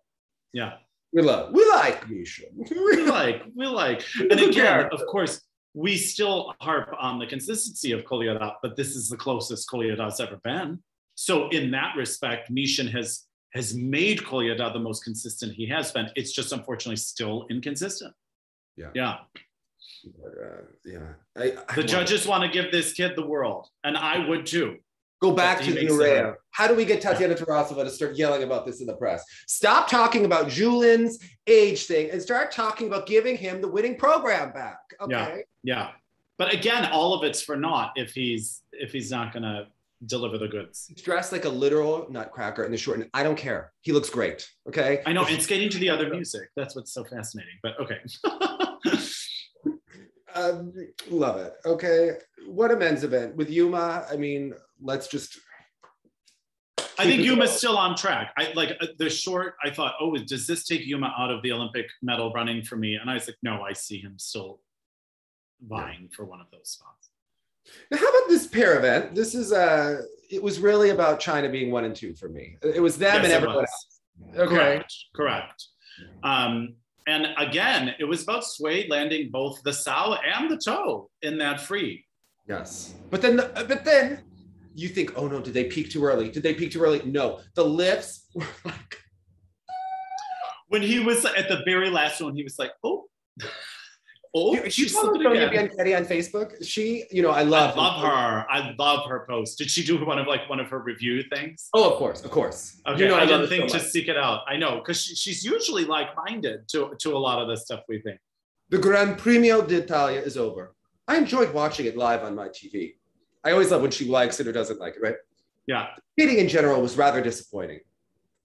Speaker 2: Yeah.
Speaker 1: We love, we like Misha.
Speaker 2: We like, we like. And again, of course, we still harp on the consistency of Kolyada, but this is the closest Kolyada's ever been. So in that respect, Mishin has has made Kolyada the most consistent he has been. It's just unfortunately still inconsistent.
Speaker 1: Yeah.
Speaker 2: Yeah.
Speaker 1: Uh, yeah. I, I
Speaker 2: The judges want to give this kid the world, and I would too.
Speaker 1: go back to the
Speaker 2: makes it
Speaker 1: Nureyev.
Speaker 2: hard.
Speaker 1: How do we get Tatiana Tarasova to start yelling about this in the press? Stop talking about Julian's age thing and start talking about giving him the winning program back. Okay.
Speaker 2: Yeah. Yeah. But again, all of it's for naught if he's if he's not gonna deliver the goods.
Speaker 1: He's dressed like a literal nutcracker in the short, and I don't care. He looks great. Okay.
Speaker 2: I know, and skating to the other music. That's what's so fascinating. But okay.
Speaker 1: Um, love it. Okay. What a men's event with Yuma. I mean, let's just.
Speaker 2: I think Yuma's
Speaker 1: going.
Speaker 2: still on track. I like uh, the short. I thought, oh, does this take Yuma out of the Olympic medal running for me? And I was like, no, I see him still vying for one of those spots.
Speaker 1: Now, how about this pair event? This is uh it was really about China being one and two for me. It was them
Speaker 2: Yes,
Speaker 1: and everyone else. Okay.
Speaker 2: Correct. Correct. Um, and again, it was about Suede landing both the sow and the toe in that free.
Speaker 1: Yes. But then but then you think, oh no, did they peak too early? Did they peak too early? No. The lifts were like
Speaker 2: When he was at the very last one, he was like, oh, oh,
Speaker 1: you,
Speaker 2: she
Speaker 1: you follow
Speaker 2: slipped it
Speaker 1: Sonia. Bianchetti on Facebook? She, you know, I love
Speaker 2: I love her. I love her post. Did she do one of like one of her review things?
Speaker 1: Oh, of course, of course.
Speaker 2: Okay,
Speaker 1: you know,
Speaker 2: I,
Speaker 1: love
Speaker 2: didn't think
Speaker 1: so
Speaker 2: to seek it out. I know because she, she's usually like-minded to to a lot of the stuff we think.
Speaker 1: The Gran Premio d'Italia is over. I enjoyed watching it live on my TV. I always love when she likes it or doesn't like it, right?
Speaker 2: Yeah,
Speaker 1: Skating in general was rather disappointing,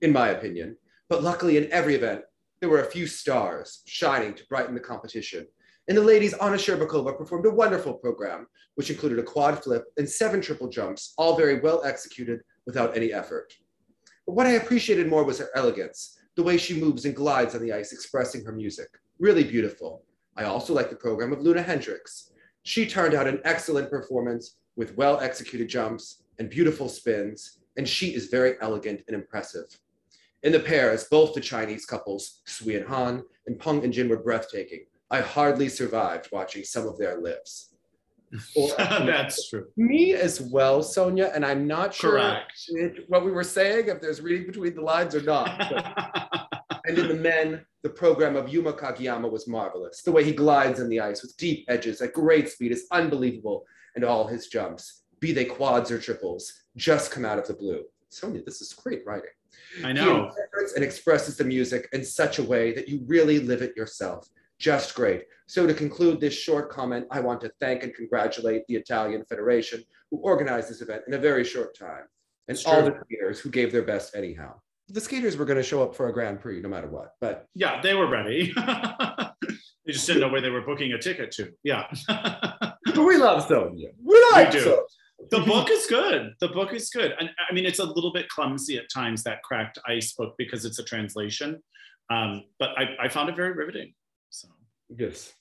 Speaker 1: in my opinion. But luckily, in every event, there were a few stars shining to brighten the competition. And the ladies, Anna Shcherbakova performed a wonderful program, which included a quad flip and seven triple jumps, all very well executed without any effort. But what I appreciated more was her elegance, the way she moves and glides on the ice, expressing her music. Really beautiful. I also like the program of Loena Hendrickx. She turned out an excellent performance with well executed jumps and beautiful spins, and she is very elegant and impressive. In the pairs, both the Chinese couples, Sui and Han and Peng and Jin, were breathtaking. I hardly survived watching some of their lives. Or-
Speaker 2: That's true.
Speaker 1: me as well, Sonia, and I'm not sure
Speaker 2: Correct.
Speaker 1: what we were saying, if there's reading between the lines or not. and in the men, the program of Yuma Kagiyama was marvelous. The way he glides in the ice with deep edges at great speed is unbelievable, and all his jumps, be they quads or triples, just come out of the blue. Sonia, this is great writing.
Speaker 2: I
Speaker 1: He
Speaker 2: know.
Speaker 1: interprets and expresses the music in such a way that you really live it yourself. Just great. So to conclude this short comment, I want to thank and congratulate the Italian Federation who organized this event in a very short time, and all the skaters who gave their best anyhow. The skaters were going to show up for a Grand Prix no matter what, but
Speaker 2: Yeah, they were ready. they just didn't know where they were booking a ticket to. Yeah.
Speaker 1: But we love Sonia. We like
Speaker 2: do.
Speaker 1: Sonia.
Speaker 2: the book is good. The book is good. And I mean, it's a little bit clumsy at times, that cracked ice book, because it's a translation. Um, but I, I found it very riveting.
Speaker 1: Yes.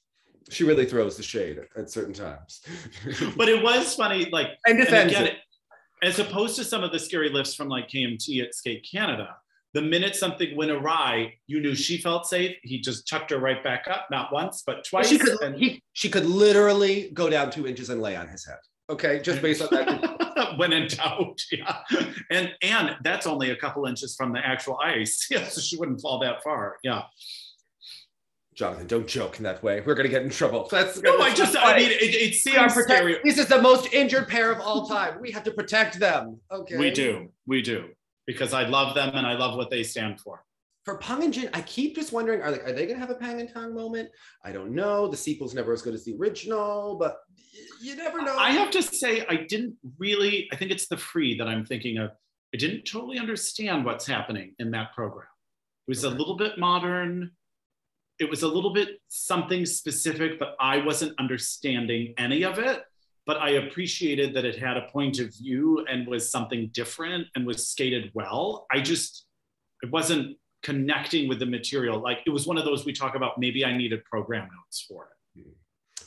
Speaker 1: She really throws the shade at, at certain times.
Speaker 2: but it was funny, like,
Speaker 1: and
Speaker 2: and again,
Speaker 1: it.
Speaker 2: as opposed to some of the scary lifts from like KMT at Skate Canada, the minute something went awry, you knew she felt safe. He just chucked her right back up, not once, but twice.
Speaker 1: She could,
Speaker 2: and
Speaker 1: he, she could literally go down two inches and lay on his head. Okay, just based on that.
Speaker 2: when in doubt, yeah. And and that's only a couple inches from the actual ice. Yeah, so she wouldn't fall that far. Yeah.
Speaker 1: Jonathan, don't joke in that way. We're gonna get in trouble. That's
Speaker 2: No, I just
Speaker 1: not
Speaker 2: I mean it, it seems
Speaker 1: protect- This is the most injured pair of all time. We have to protect them. Okay.
Speaker 2: We do, we do. Because I love them and I love what they stand for.
Speaker 1: For Peng and Jin, I keep just wondering: Are like, are they gonna have a Pang and Tong moment? I don't know. The sequel's never as good as the original, but you never know.
Speaker 2: I have to say, I didn't really, I think it's the free that I'm thinking of. I didn't totally understand what's happening in that program. It was a little bit modern. It was a little bit something specific, but I wasn't understanding any of it. But I appreciated that it had a point of view and was something different and was skated well. I just, it wasn't connecting with the material. Like it was one of those we talk about, maybe I needed program notes for it.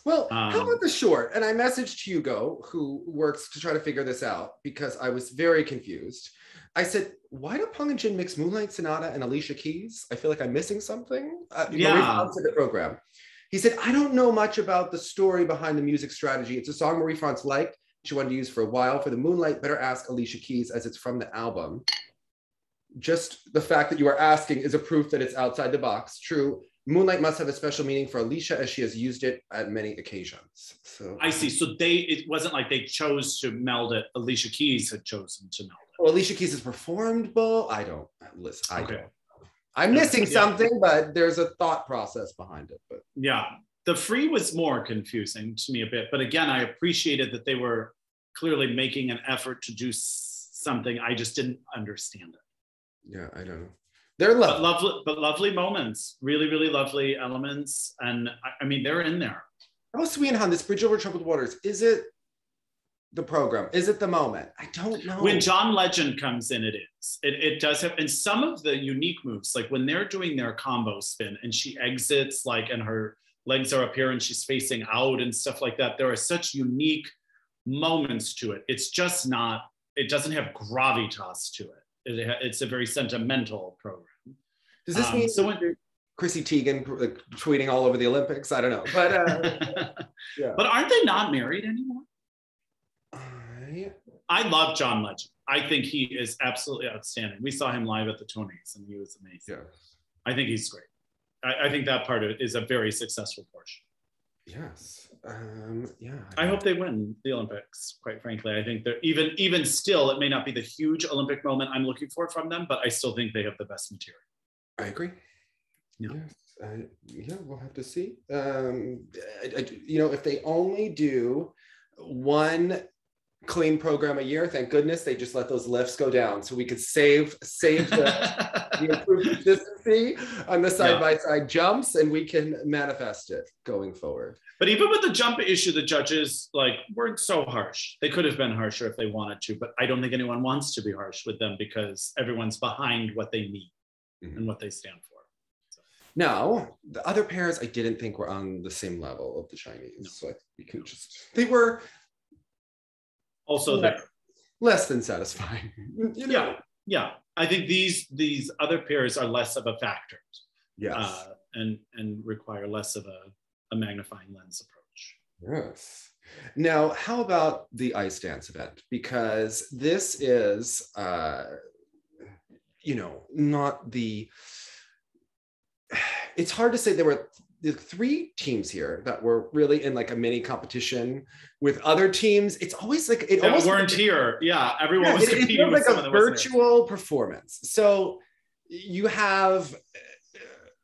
Speaker 1: Well, how
Speaker 2: Um,
Speaker 1: about the short? And I messaged Hugo, who works to try to figure this out because I was very confused. I said, why do Peng and Jin mix Moonlight Sonata and Alicia Keys? I feel like I'm missing something. Uh,
Speaker 2: Yeah.
Speaker 1: Marie France did the program. He said, I don't know much about the story behind the music strategy. It's a song Marie France liked. She wanted to use for a while. For the Moonlight, better ask Alicia Keys as it's from the album. Just the fact that you are asking is a proof that it's outside the box. True. Moonlight must have a special meaning for Alicia as she has used it at many occasions. So
Speaker 2: I see. So they, it wasn't like they chose to meld it. Alicia Keys had chosen to meld it.
Speaker 1: Well, Alicia Keys has performed both. I don't listen. I
Speaker 2: Okay.
Speaker 1: don't. I'm missing
Speaker 2: Yeah.
Speaker 1: something, but there's a thought process behind it. But
Speaker 2: Yeah. The free was more confusing to me a bit. But again, I appreciated that they were clearly making an effort to do something. I just didn't understand it.
Speaker 1: yeah, I don't know. They're
Speaker 2: But
Speaker 1: lovely.
Speaker 2: lovely, but lovely moments, really, really lovely elements. And I, I mean, they're in there.
Speaker 1: How about Sui and Han? This Bridge Over Troubled Waters. Is it the program? Is it the moment? I don't know.
Speaker 2: When John Legend comes in, it is. It, it does have, and some of the unique moves, like when they're doing their combo spin and she exits, like, and her legs are up here and she's facing out and stuff like that, there are such unique moments to it. It's just not, it doesn't have gravitas to it. It it's a very sentimental program.
Speaker 1: Does this
Speaker 2: um,
Speaker 1: mean
Speaker 2: so when-
Speaker 1: Chrissy Teigen like, tweeting all over the Olympics? I don't know. But uh, yeah.
Speaker 2: but aren't they not married anymore?
Speaker 1: I-
Speaker 2: I love John Legend. I think he is absolutely outstanding. We saw him live at the Tonys and he was amazing.
Speaker 1: yeah.
Speaker 2: I think he's great. I, I think that part of it is a very successful portion.
Speaker 1: Yes. Um, yeah.
Speaker 2: I hope they win the Olympics. Quite frankly, I think they're even even still. It may not be the huge Olympic moment I'm looking for from them, but I still think they have the best material.
Speaker 1: I agree.
Speaker 2: Yeah.
Speaker 1: Yes. I, yeah, we'll have to see. Um, I- I- you know, if they only do one clean program a year, thank goodness they just let those lifts go down, so we could save save the, the improved consistency on the side by side jumps, and we can manifest it going forward.
Speaker 2: but even with the jump issue, the judges like weren't so harsh. They could have been harsher if they wanted to, but I don't think anyone wants to be harsh with them because everyone's behind what they need
Speaker 1: Mhm.
Speaker 2: and what they stand for.
Speaker 1: Now, the other pairs I didn't think were on the same level of the Chinese. No. So we can just, they were
Speaker 2: also less,
Speaker 1: less than satisfying.
Speaker 2: You know? Yeah, yeah. I think these these other pairs are less of a factor.
Speaker 1: Yes. Uh,
Speaker 2: and and require less of a, a magnifying lens approach.
Speaker 1: Yes. Now, how about the ice dance event? Because this is, uh, you know, not the. It's hard to say there were the three teams here that were really in like a mini competition with other teams. It's always like it almost
Speaker 2: weren't
Speaker 1: like,
Speaker 2: here. Yeah, everyone yeah, was
Speaker 1: it,
Speaker 2: competing
Speaker 1: it
Speaker 2: with
Speaker 1: like a virtual performance. So you have,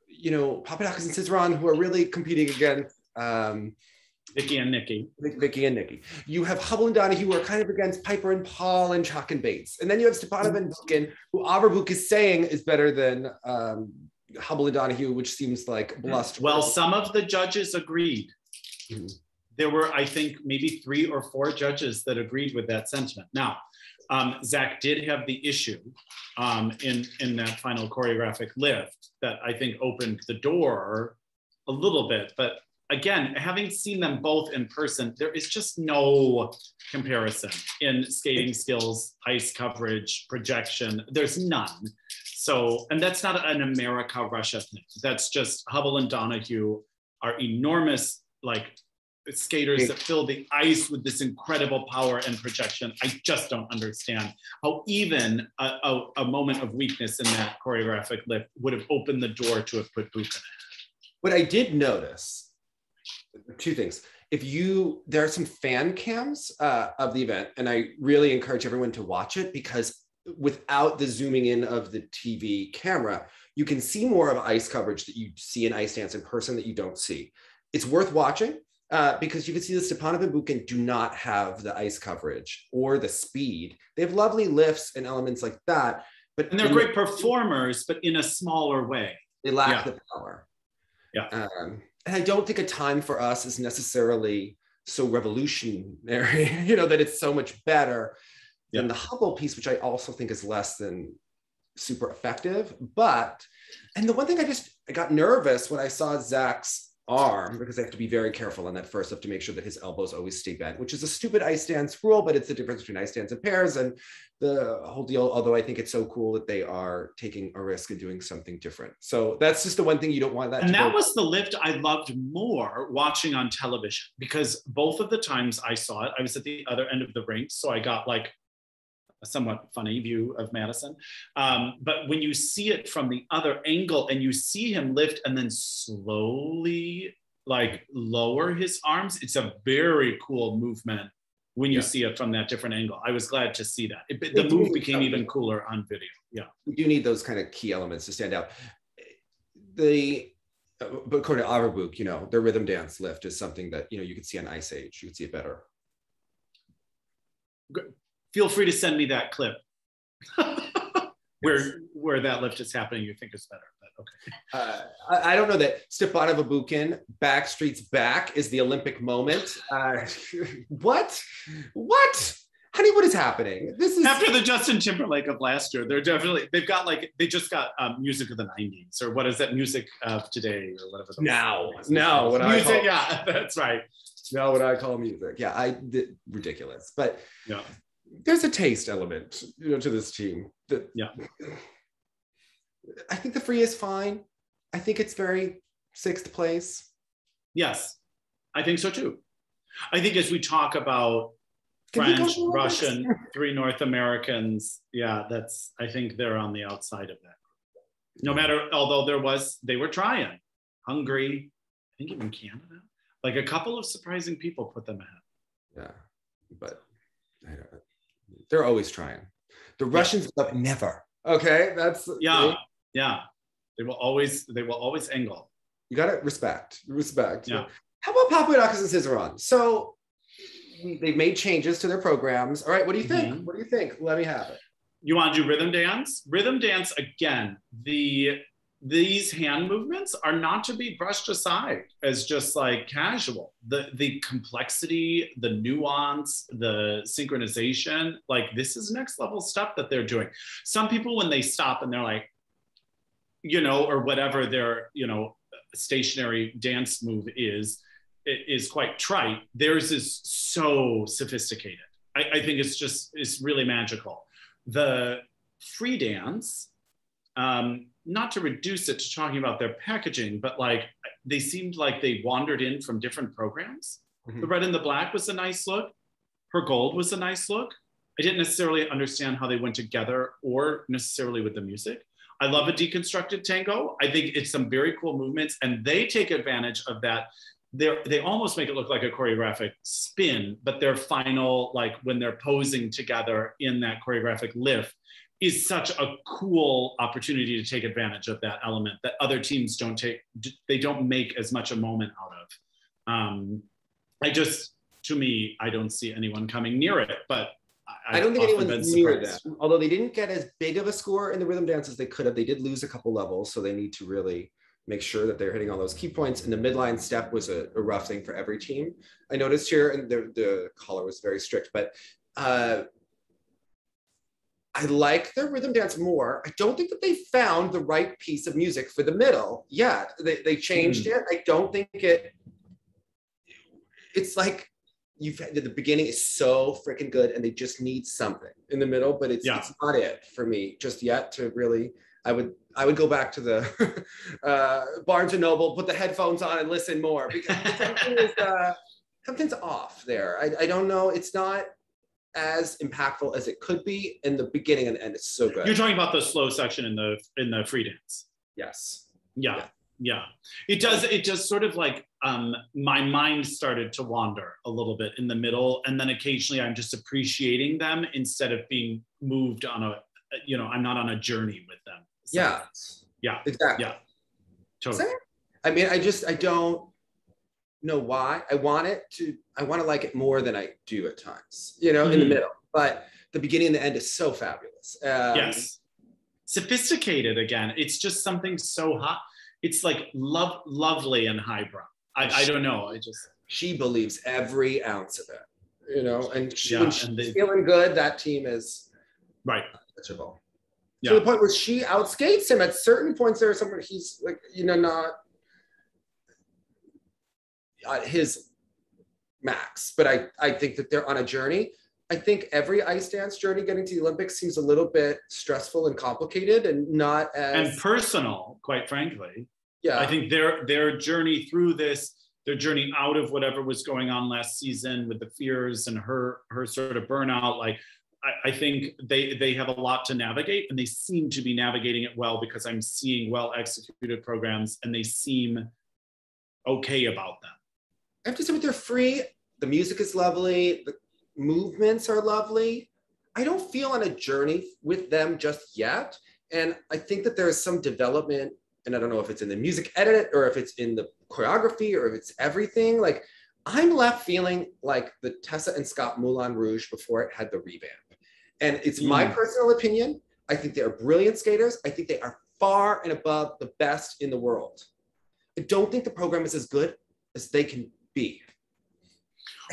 Speaker 1: you know, Papadakis and Cizeron who are really competing against. Um,
Speaker 2: Vicky and Nikki.
Speaker 1: Vicky and Nikki. You have Hubbell and Donohue who are kind of against Piper and Paul and Chock and Bates. And then you have Stepanova and Bukin, who Averbukh is saying is better than um, Hubbell and Donohue, which seems like bluster.
Speaker 2: Well, some of the judges agreed. Mm-hmm. There were, I think, maybe three or four judges that agreed with that sentiment. Now, um, Zach did have the issue um, in in that final choreographic lift that I think opened the door a little bit. But again, having seen them both in person, there is just no comparison in skating skills, ice coverage, projection. There's none. So, and that's not an America Russia thing. That's just Hubbell and Donohue are enormous, like skaters that fill the ice with this incredible power and projection. I just don't understand how even a, a, a moment of weakness in that choreographic lift would have opened the door to have put Buchanan.
Speaker 1: What I did notice, two things. If you, there are some fan cams uh, of the event, and I really encourage everyone to watch it because without the zooming in of the TV camera, you can see more of ice coverage that you see in ice dance in person that you don't see. It's worth watching uh, because you can see the Stepanova and Bukin do not have the ice coverage or the speed. They have lovely lifts and elements like that, but
Speaker 2: and they're great performers, but in a smaller way.
Speaker 1: They lack yeah. the power.
Speaker 2: Yeah.
Speaker 1: Um, and I don't think a time for us is necessarily so revolutionary, you know, that it's so much better yeah. than the Hubbell piece, which I also think is less than super effective. But, and the one thing I just I got nervous when I saw Zach's arm because I have to be very careful on that first lift to make sure that his elbows always stay bent, which is a stupid ice dance rule, but it's the difference between ice dance and pairs and the whole deal. Although I think it's so cool that they are taking a risk and doing something different. So that's just the one thing you don't want that.
Speaker 2: And that go. was the lift I loved more watching on television because both of the times I saw it, I was at the other end of the rink. So I got like a somewhat funny view of Madison. Um, but when you see it from the other angle and you see him lift and then slowly like lower his arms, it's a very cool movement when you yeah. see it from that different angle. I was glad to see that. It, the move became even cooler on video. Yeah.
Speaker 1: You do need those kind of key elements to stand out. The but according to Averbukh, you know, their rhythm dance lift is something that you know you could see on Ice Age. You could see it better
Speaker 2: feel free to send me that clip where where that lift is happening. You think is better, but okay.
Speaker 1: Uh, I, I, don't know that Stepanova Bukin Backstreet's back is the Olympic moment. Uh, what? What? Honey, what is happening? This is
Speaker 2: after the Justin Timberlake of last year. They're definitely they've got like they just got um, music of the '90s or what is that music of today or whatever.
Speaker 1: Now, now, what
Speaker 2: music?
Speaker 1: I call,
Speaker 2: yeah, that's right.
Speaker 1: Now, what I call music. Yeah, I did, ridiculous, but
Speaker 2: yeah
Speaker 1: there's a taste element, you know, to this team. That
Speaker 2: yeah,
Speaker 1: I think the free is fine. I think it's very sixth place.
Speaker 2: Yes, I think so too. I think as we talk about Can French, Russian, three North Americans, yeah, that's I think they're on the outside of that. No matter, although there was, they were trying. Hungary, I think even Canada, like a couple of surprising people put them ahead.
Speaker 1: Yeah, but I don't, they're always trying. The Russians yeah. never. Okay, that's
Speaker 2: yeah, they, yeah. They will always they will always angle.
Speaker 1: You got to respect, respect.
Speaker 2: Yeah.
Speaker 1: How about Papadakis and Cizeron? So they've made changes to their programs. All right, what do you think? Mm-hmm. What do you think? Let me have it.
Speaker 2: You want to do rhythm dance? Rhythm dance again. The these hand movements are not to be brushed aside as just like casual. The the complexity, the nuance, the synchronization, like this is next level stuff that they're doing. Some people when they stop and they're like, you know, or whatever their, you know, stationary dance move is, is quite trite. Theirs is so sophisticated. I, I think it's just, it's really magical. The free dance, um, not to reduce it to talking about their packaging, but like they seemed like they wandered in from different programs. Mm-hmm. The red and the black was a nice look. Her gold was a nice look. I didn't necessarily understand how they went together or necessarily with the music. I love a deconstructed tango. I think it's some very cool movements, and they take advantage of that. They they almost make it look like a choreographic spin, but their final, like when they're posing together in that choreographic lift, is such a cool opportunity to take advantage of that element that other teams don't take. They don't make as much a moment out of. Um, I just, to me, I don't see anyone coming near it, but
Speaker 1: I, I don't think anyone's near that. Although they didn't get as big of a score in the rhythm dance as they could have, they did lose a couple levels, so they need to really make sure that they're hitting all those key points. And the midline step was a, a rough thing for every team. I noticed here, and the, the caller was very strict, but uh, I like their rhythm dance more. I don't think that they found the right piece of music for the middle yet. They, they changed mm. it. I don't think it, it's like you've had the beginning is so freaking good and they just need something in the middle, but it's, yeah. it's not it for me just yet to really I would I would go back to the uh, Barnes and Noble, put the headphones on and listen more because something is, uh, something's off there. I, I don't know. It's not as impactful as it could be in the beginning and end. It's so good.
Speaker 2: You're talking about the slow section in the in the free dance.
Speaker 1: Yes.
Speaker 2: Yeah. yeah. Yeah. It does. It just sort of like um, my mind started to wander a little bit in the middle, and then occasionally I'm just appreciating them instead of being moved on a, you know, I'm not on a journey with them.
Speaker 1: So, yeah.
Speaker 2: Yeah.
Speaker 1: Exactly.
Speaker 2: Yeah. Totally.
Speaker 1: I mean, I just I don't know why. I want it to. I want to like it more than I do at times. You know, mm. in the mm-hmm. middle, but the beginning and the end is so fabulous.
Speaker 2: Um, yes. Sophisticated again. It's just something so hot it's like love, lovely and highbrow. I, I don't know. I just
Speaker 1: she believes every ounce of it, you know, and, she, yeah, when she's they, feeling good, that team is
Speaker 2: right.
Speaker 1: Yeah. To the point where she outskates him at certain points. There are somewhere he's like, you know, not at his max, but I, I think that they're on a journey. I think every ice dance journey getting to the Olympics seems a little bit stressful and complicated and not as
Speaker 2: and personal, quite frankly.
Speaker 1: Yeah.
Speaker 2: I think their their journey through this their journey out of whatever was going on last season with the fears and her her sort of burnout like I, I think they they have a lot to navigate and they seem to be navigating it well because i'm seeing well executed programs and they seem okay about them
Speaker 1: i have to say with they're free the music is lovely the movements are lovely i don't feel on a journey with them just yet and i think that there is some development and I don't know if it's in the music edit or if it's in the choreography or if it's everything. Like I'm left feeling like the Tessa and Scott Moulin Rouge before it had the revamp. And it's mm. my personal opinion. I think they are brilliant skaters. I think they are far and above the best in the world. I don't think the program is as good as they can be.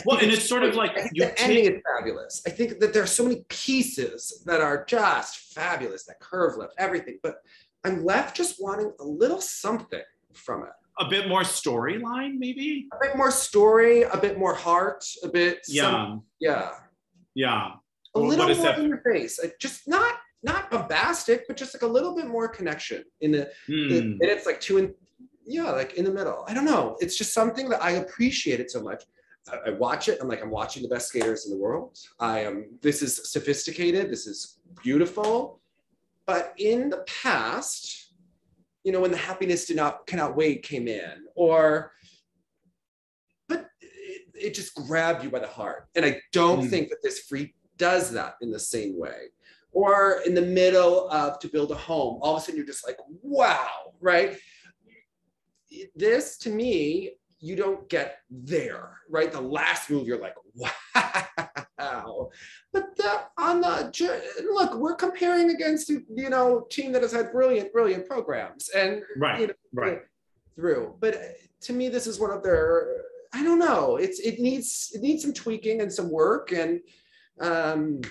Speaker 2: well, and it's, sort of like
Speaker 1: the take... ending is fabulous. I think that there are so many pieces that are just fabulous. That curve lift, everything. But I'm left just wanting a little something from it.
Speaker 2: A bit more storyline, maybe.
Speaker 1: A bit more story, a bit more heart, a bit.
Speaker 2: Yeah.
Speaker 1: Some, yeah.
Speaker 2: Yeah.
Speaker 1: A little more that? in your face. just not not bombastic, but just like a little bit more connection in the, mm. the and it's like two and yeah, like in the middle. I don't know. It's just something that I appreciate it so much. I, I watch it. I'm like, I'm watching the best skaters in the world. I am. This is sophisticated. This is beautiful but in the past, you know, when the happiness did not cannot wait came in, or but it, it just grabbed you by the heart. And I don't mm. think that this free does that in the same way. Or in the middle of to build a home, all of a sudden you're just like, wow, right? This to me, you don't get there, right? The last move, you're like, wow. But the, on the look, we're comparing against you know team that has had brilliant, brilliant programs and
Speaker 2: right,
Speaker 1: you know,
Speaker 2: right
Speaker 1: through. But uh, to me, this is one of their. I don't know. It's it needs it needs some tweaking and some work and. Um,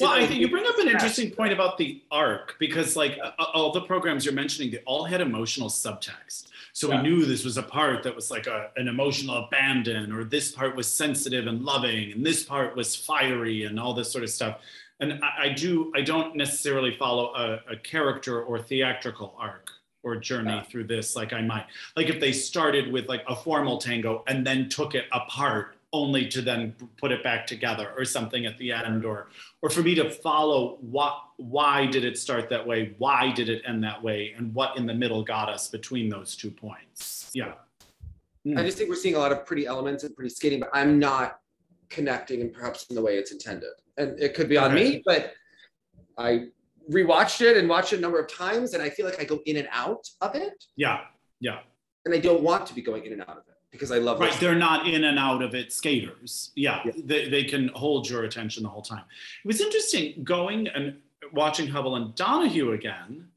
Speaker 2: well, I think you bring up an interesting point about the arc because, like, uh, all the programs you're mentioning, they all had emotional subtext. So yeah. we knew this was a part that was like a, an emotional abandon, or this part was sensitive and loving, and this part was fiery, and all this sort of stuff. And I, I do, I don't necessarily follow a, a, character or theatrical arc or journey yeah. through this like I might. Like if they started with like a formal tango and then took it apart only to then put it back together or something at the end or or for me to follow what why did it start that way? Why did it end that way? And what in the middle got us between those two points? Yeah.
Speaker 1: Mm. i just think we're seeing a lot of pretty elements and pretty skating but i'm not connecting and perhaps in the way it's intended. And it could be on okay. me but i rewatched it and watched it a number of times and i feel like i go in and out of it.
Speaker 2: Yeah yeah.
Speaker 1: And i don't want to be going in and out of it because I love
Speaker 2: right. They're not in and out of it skaters. Yeah, yeah, They, they can hold your attention the whole time. It was interesting going and watching Hubbell and Donohue again.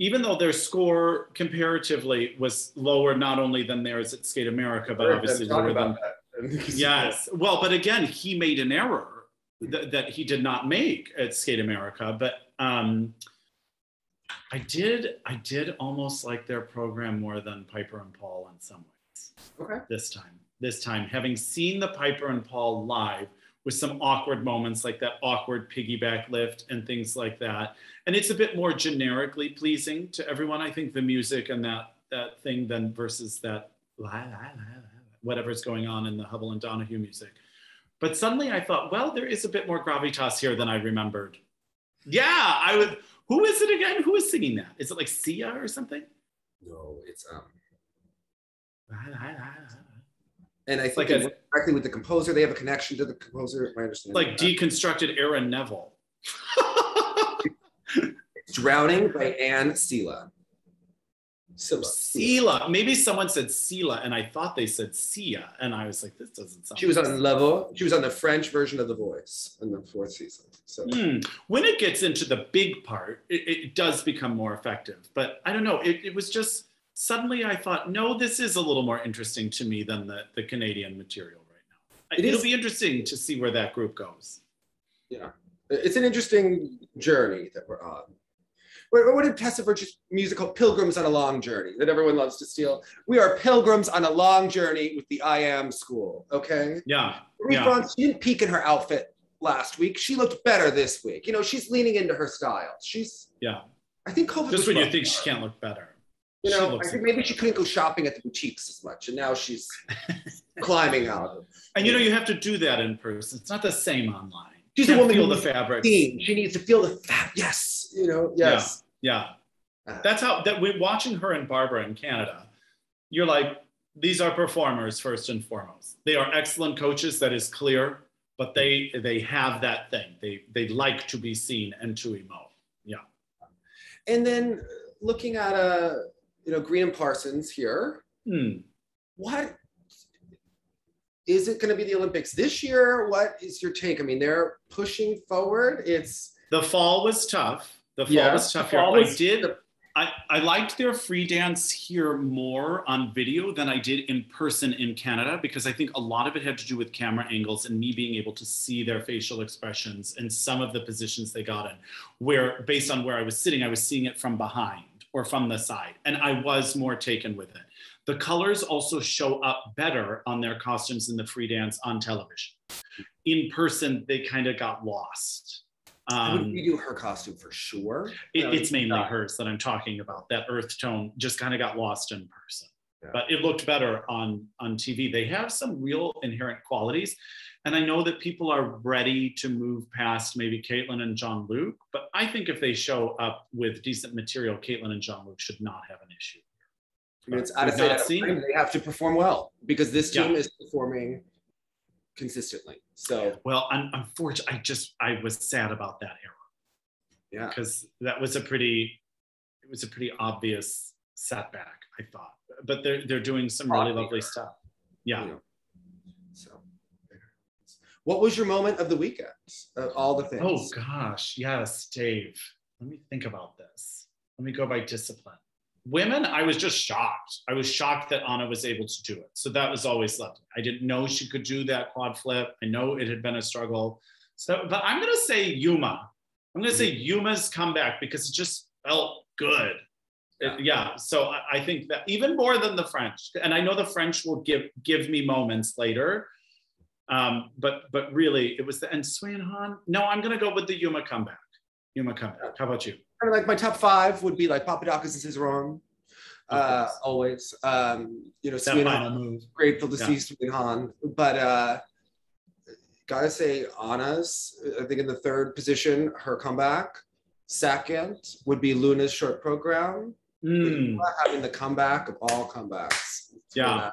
Speaker 2: Even though their score comparatively was lower, not only than theirs at Skate America, but obviously lower than. yes. Well, but again, he made an error th- that he did not make at Skate America. But um, I did. I did almost like their program more than Piper and Paul in some ways.
Speaker 1: Okay.
Speaker 2: This time, this time, having seen the Piper and Paul live with some awkward moments like that awkward piggyback lift and things like that, and it's a bit more generically pleasing to everyone. I think the music and that that thing then versus that whatever's going on in the Hubbell and Donohue music. But suddenly I thought, well, there is a bit more gravitas here than I remembered. Yeah, I would who is it again? Who is singing that? Is it like Sia or something?
Speaker 1: No, it's um. And I think like a, directly with the composer, they have a connection to the composer. My understanding.
Speaker 2: Like deconstructed Aaron Neville.
Speaker 1: Drowning by Anne Sila.
Speaker 2: Sila. Sila. Maybe someone said Sila, and I thought they said Sia, and I was like, this doesn't sound.
Speaker 1: She was on level. She was on the French version of The Voice in the fourth season. So
Speaker 2: mm. when it gets into the big part, it, it, does become more effective. But I don't know. It, it was just suddenly I thought, no, this is a little more interesting to me than the the Canadian material right now. It It'll is, be interesting to see where that group goes.
Speaker 1: Yeah, it's an interesting journey that we're on what, what did Tessa Virtue's musical Pilgrims on a Long Journey that everyone loves to steal? We are pilgrims on a long journey with the I Am School. Okay.
Speaker 2: Yeah.
Speaker 1: yeah. France, she didn't peak in her outfit last week. She looked better this week. You know, she's leaning into her style. She's
Speaker 2: yeah.
Speaker 1: I think COVID.
Speaker 2: Just when you think she can't look better.
Speaker 1: You know, I think maybe she couldn't go shopping at the boutiques as much, and now she's climbing out.
Speaker 2: And you know, you have to do that in person. It's not the same online. She's a woman feel the fabric.
Speaker 1: She needs to feel the fab. Yes, you know. Yes.
Speaker 2: Yeah. yeah. Uh, That's how that we're watching her and Barbara in Canada. You're like, these are performers first and foremost. They are excellent coaches. That is clear, but they they have that thing. They they like to be seen and to emote. Yeah.
Speaker 1: And then looking at a uh, you know Green and Parsons here.
Speaker 2: Hmm.
Speaker 1: What is it going to be the Olympics this year? What is your take? I mean, they're pushing forward. It's
Speaker 2: the fall was tough. The fall yeah, was tough here. Was, I did. I, I liked their free dance here more on video than I did in person in Canada because I think a lot of it had to do with camera angles and me being able to see their facial expressions and some of the positions they got in. Where, based on where I was sitting, I was seeing it from behind or from the side, and I was more taken with it. The colors also show up better on their costumes in the free dance on television. In person, they kind of got lost.
Speaker 1: Um, would redo her costume for sure.
Speaker 2: It, it's mainly hers that I'm talking about. That earth tone just kind of got lost in person. Yeah. But it looked better on, on TV. They have some real inherent qualities. And I know that people are ready to move past maybe Kaitlin and Jean Luc, but I think if they show up with decent material, Kaitlin and Jean Luc should not have an issue.
Speaker 1: I mean, it's out of sight. They have to perform well because this team yeah. is performing consistently. So
Speaker 2: well, un- unfortunately, I just I was sad about that error.
Speaker 1: Yeah,
Speaker 2: because that was a pretty, it was a pretty obvious setback. I thought, but they're they're doing some really lovely stuff. Yeah. You know,
Speaker 1: so, what was your moment of the weekend? Uh, all the things.
Speaker 2: Oh gosh, yes, Dave. Let me think about this. Let me go by discipline women, I was just shocked. I was shocked that Anna was able to do it. So that was always lovely. I didn't know she could do that quad flip. I know it had been a struggle So, but I'm gonna say Yuma. I'm gonna say Yuma's comeback because it just felt good.
Speaker 1: Yeah.
Speaker 2: It- yeah. So I, I think that even more than the French, and I know the French will give give me moments later. Um, but but really, it was the and Sui and Han. No, I'm gonna go with the Yuma comeback. Yuma comeback. How about you?
Speaker 1: Kind of like my top five would be like Papadakis and Cizeron. Uh, always. Um, you know,
Speaker 2: move.
Speaker 1: grateful to
Speaker 2: Yeah.
Speaker 1: see Sui and Han. But uh gotta say Anna's, I think in the third position, her comeback. Second would be Loena's short program.
Speaker 2: Mm,
Speaker 1: Having the comeback of all comebacks.
Speaker 2: Yeah.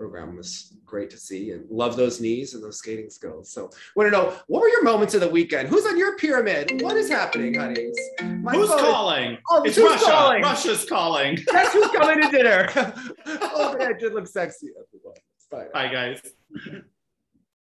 Speaker 1: Program was great to see and love those knees and those skating skills. So want to know what were your moments of the weekend? Who's on your pyramid? What is happening, honeys? My
Speaker 2: who's
Speaker 1: is-
Speaker 2: calling?
Speaker 1: Oh,
Speaker 2: it's Russia.
Speaker 1: calling?
Speaker 2: Russia's calling.
Speaker 1: Guess who's coming to dinner? oh, man, I did look sexy. Everyone.
Speaker 2: Bye, guys.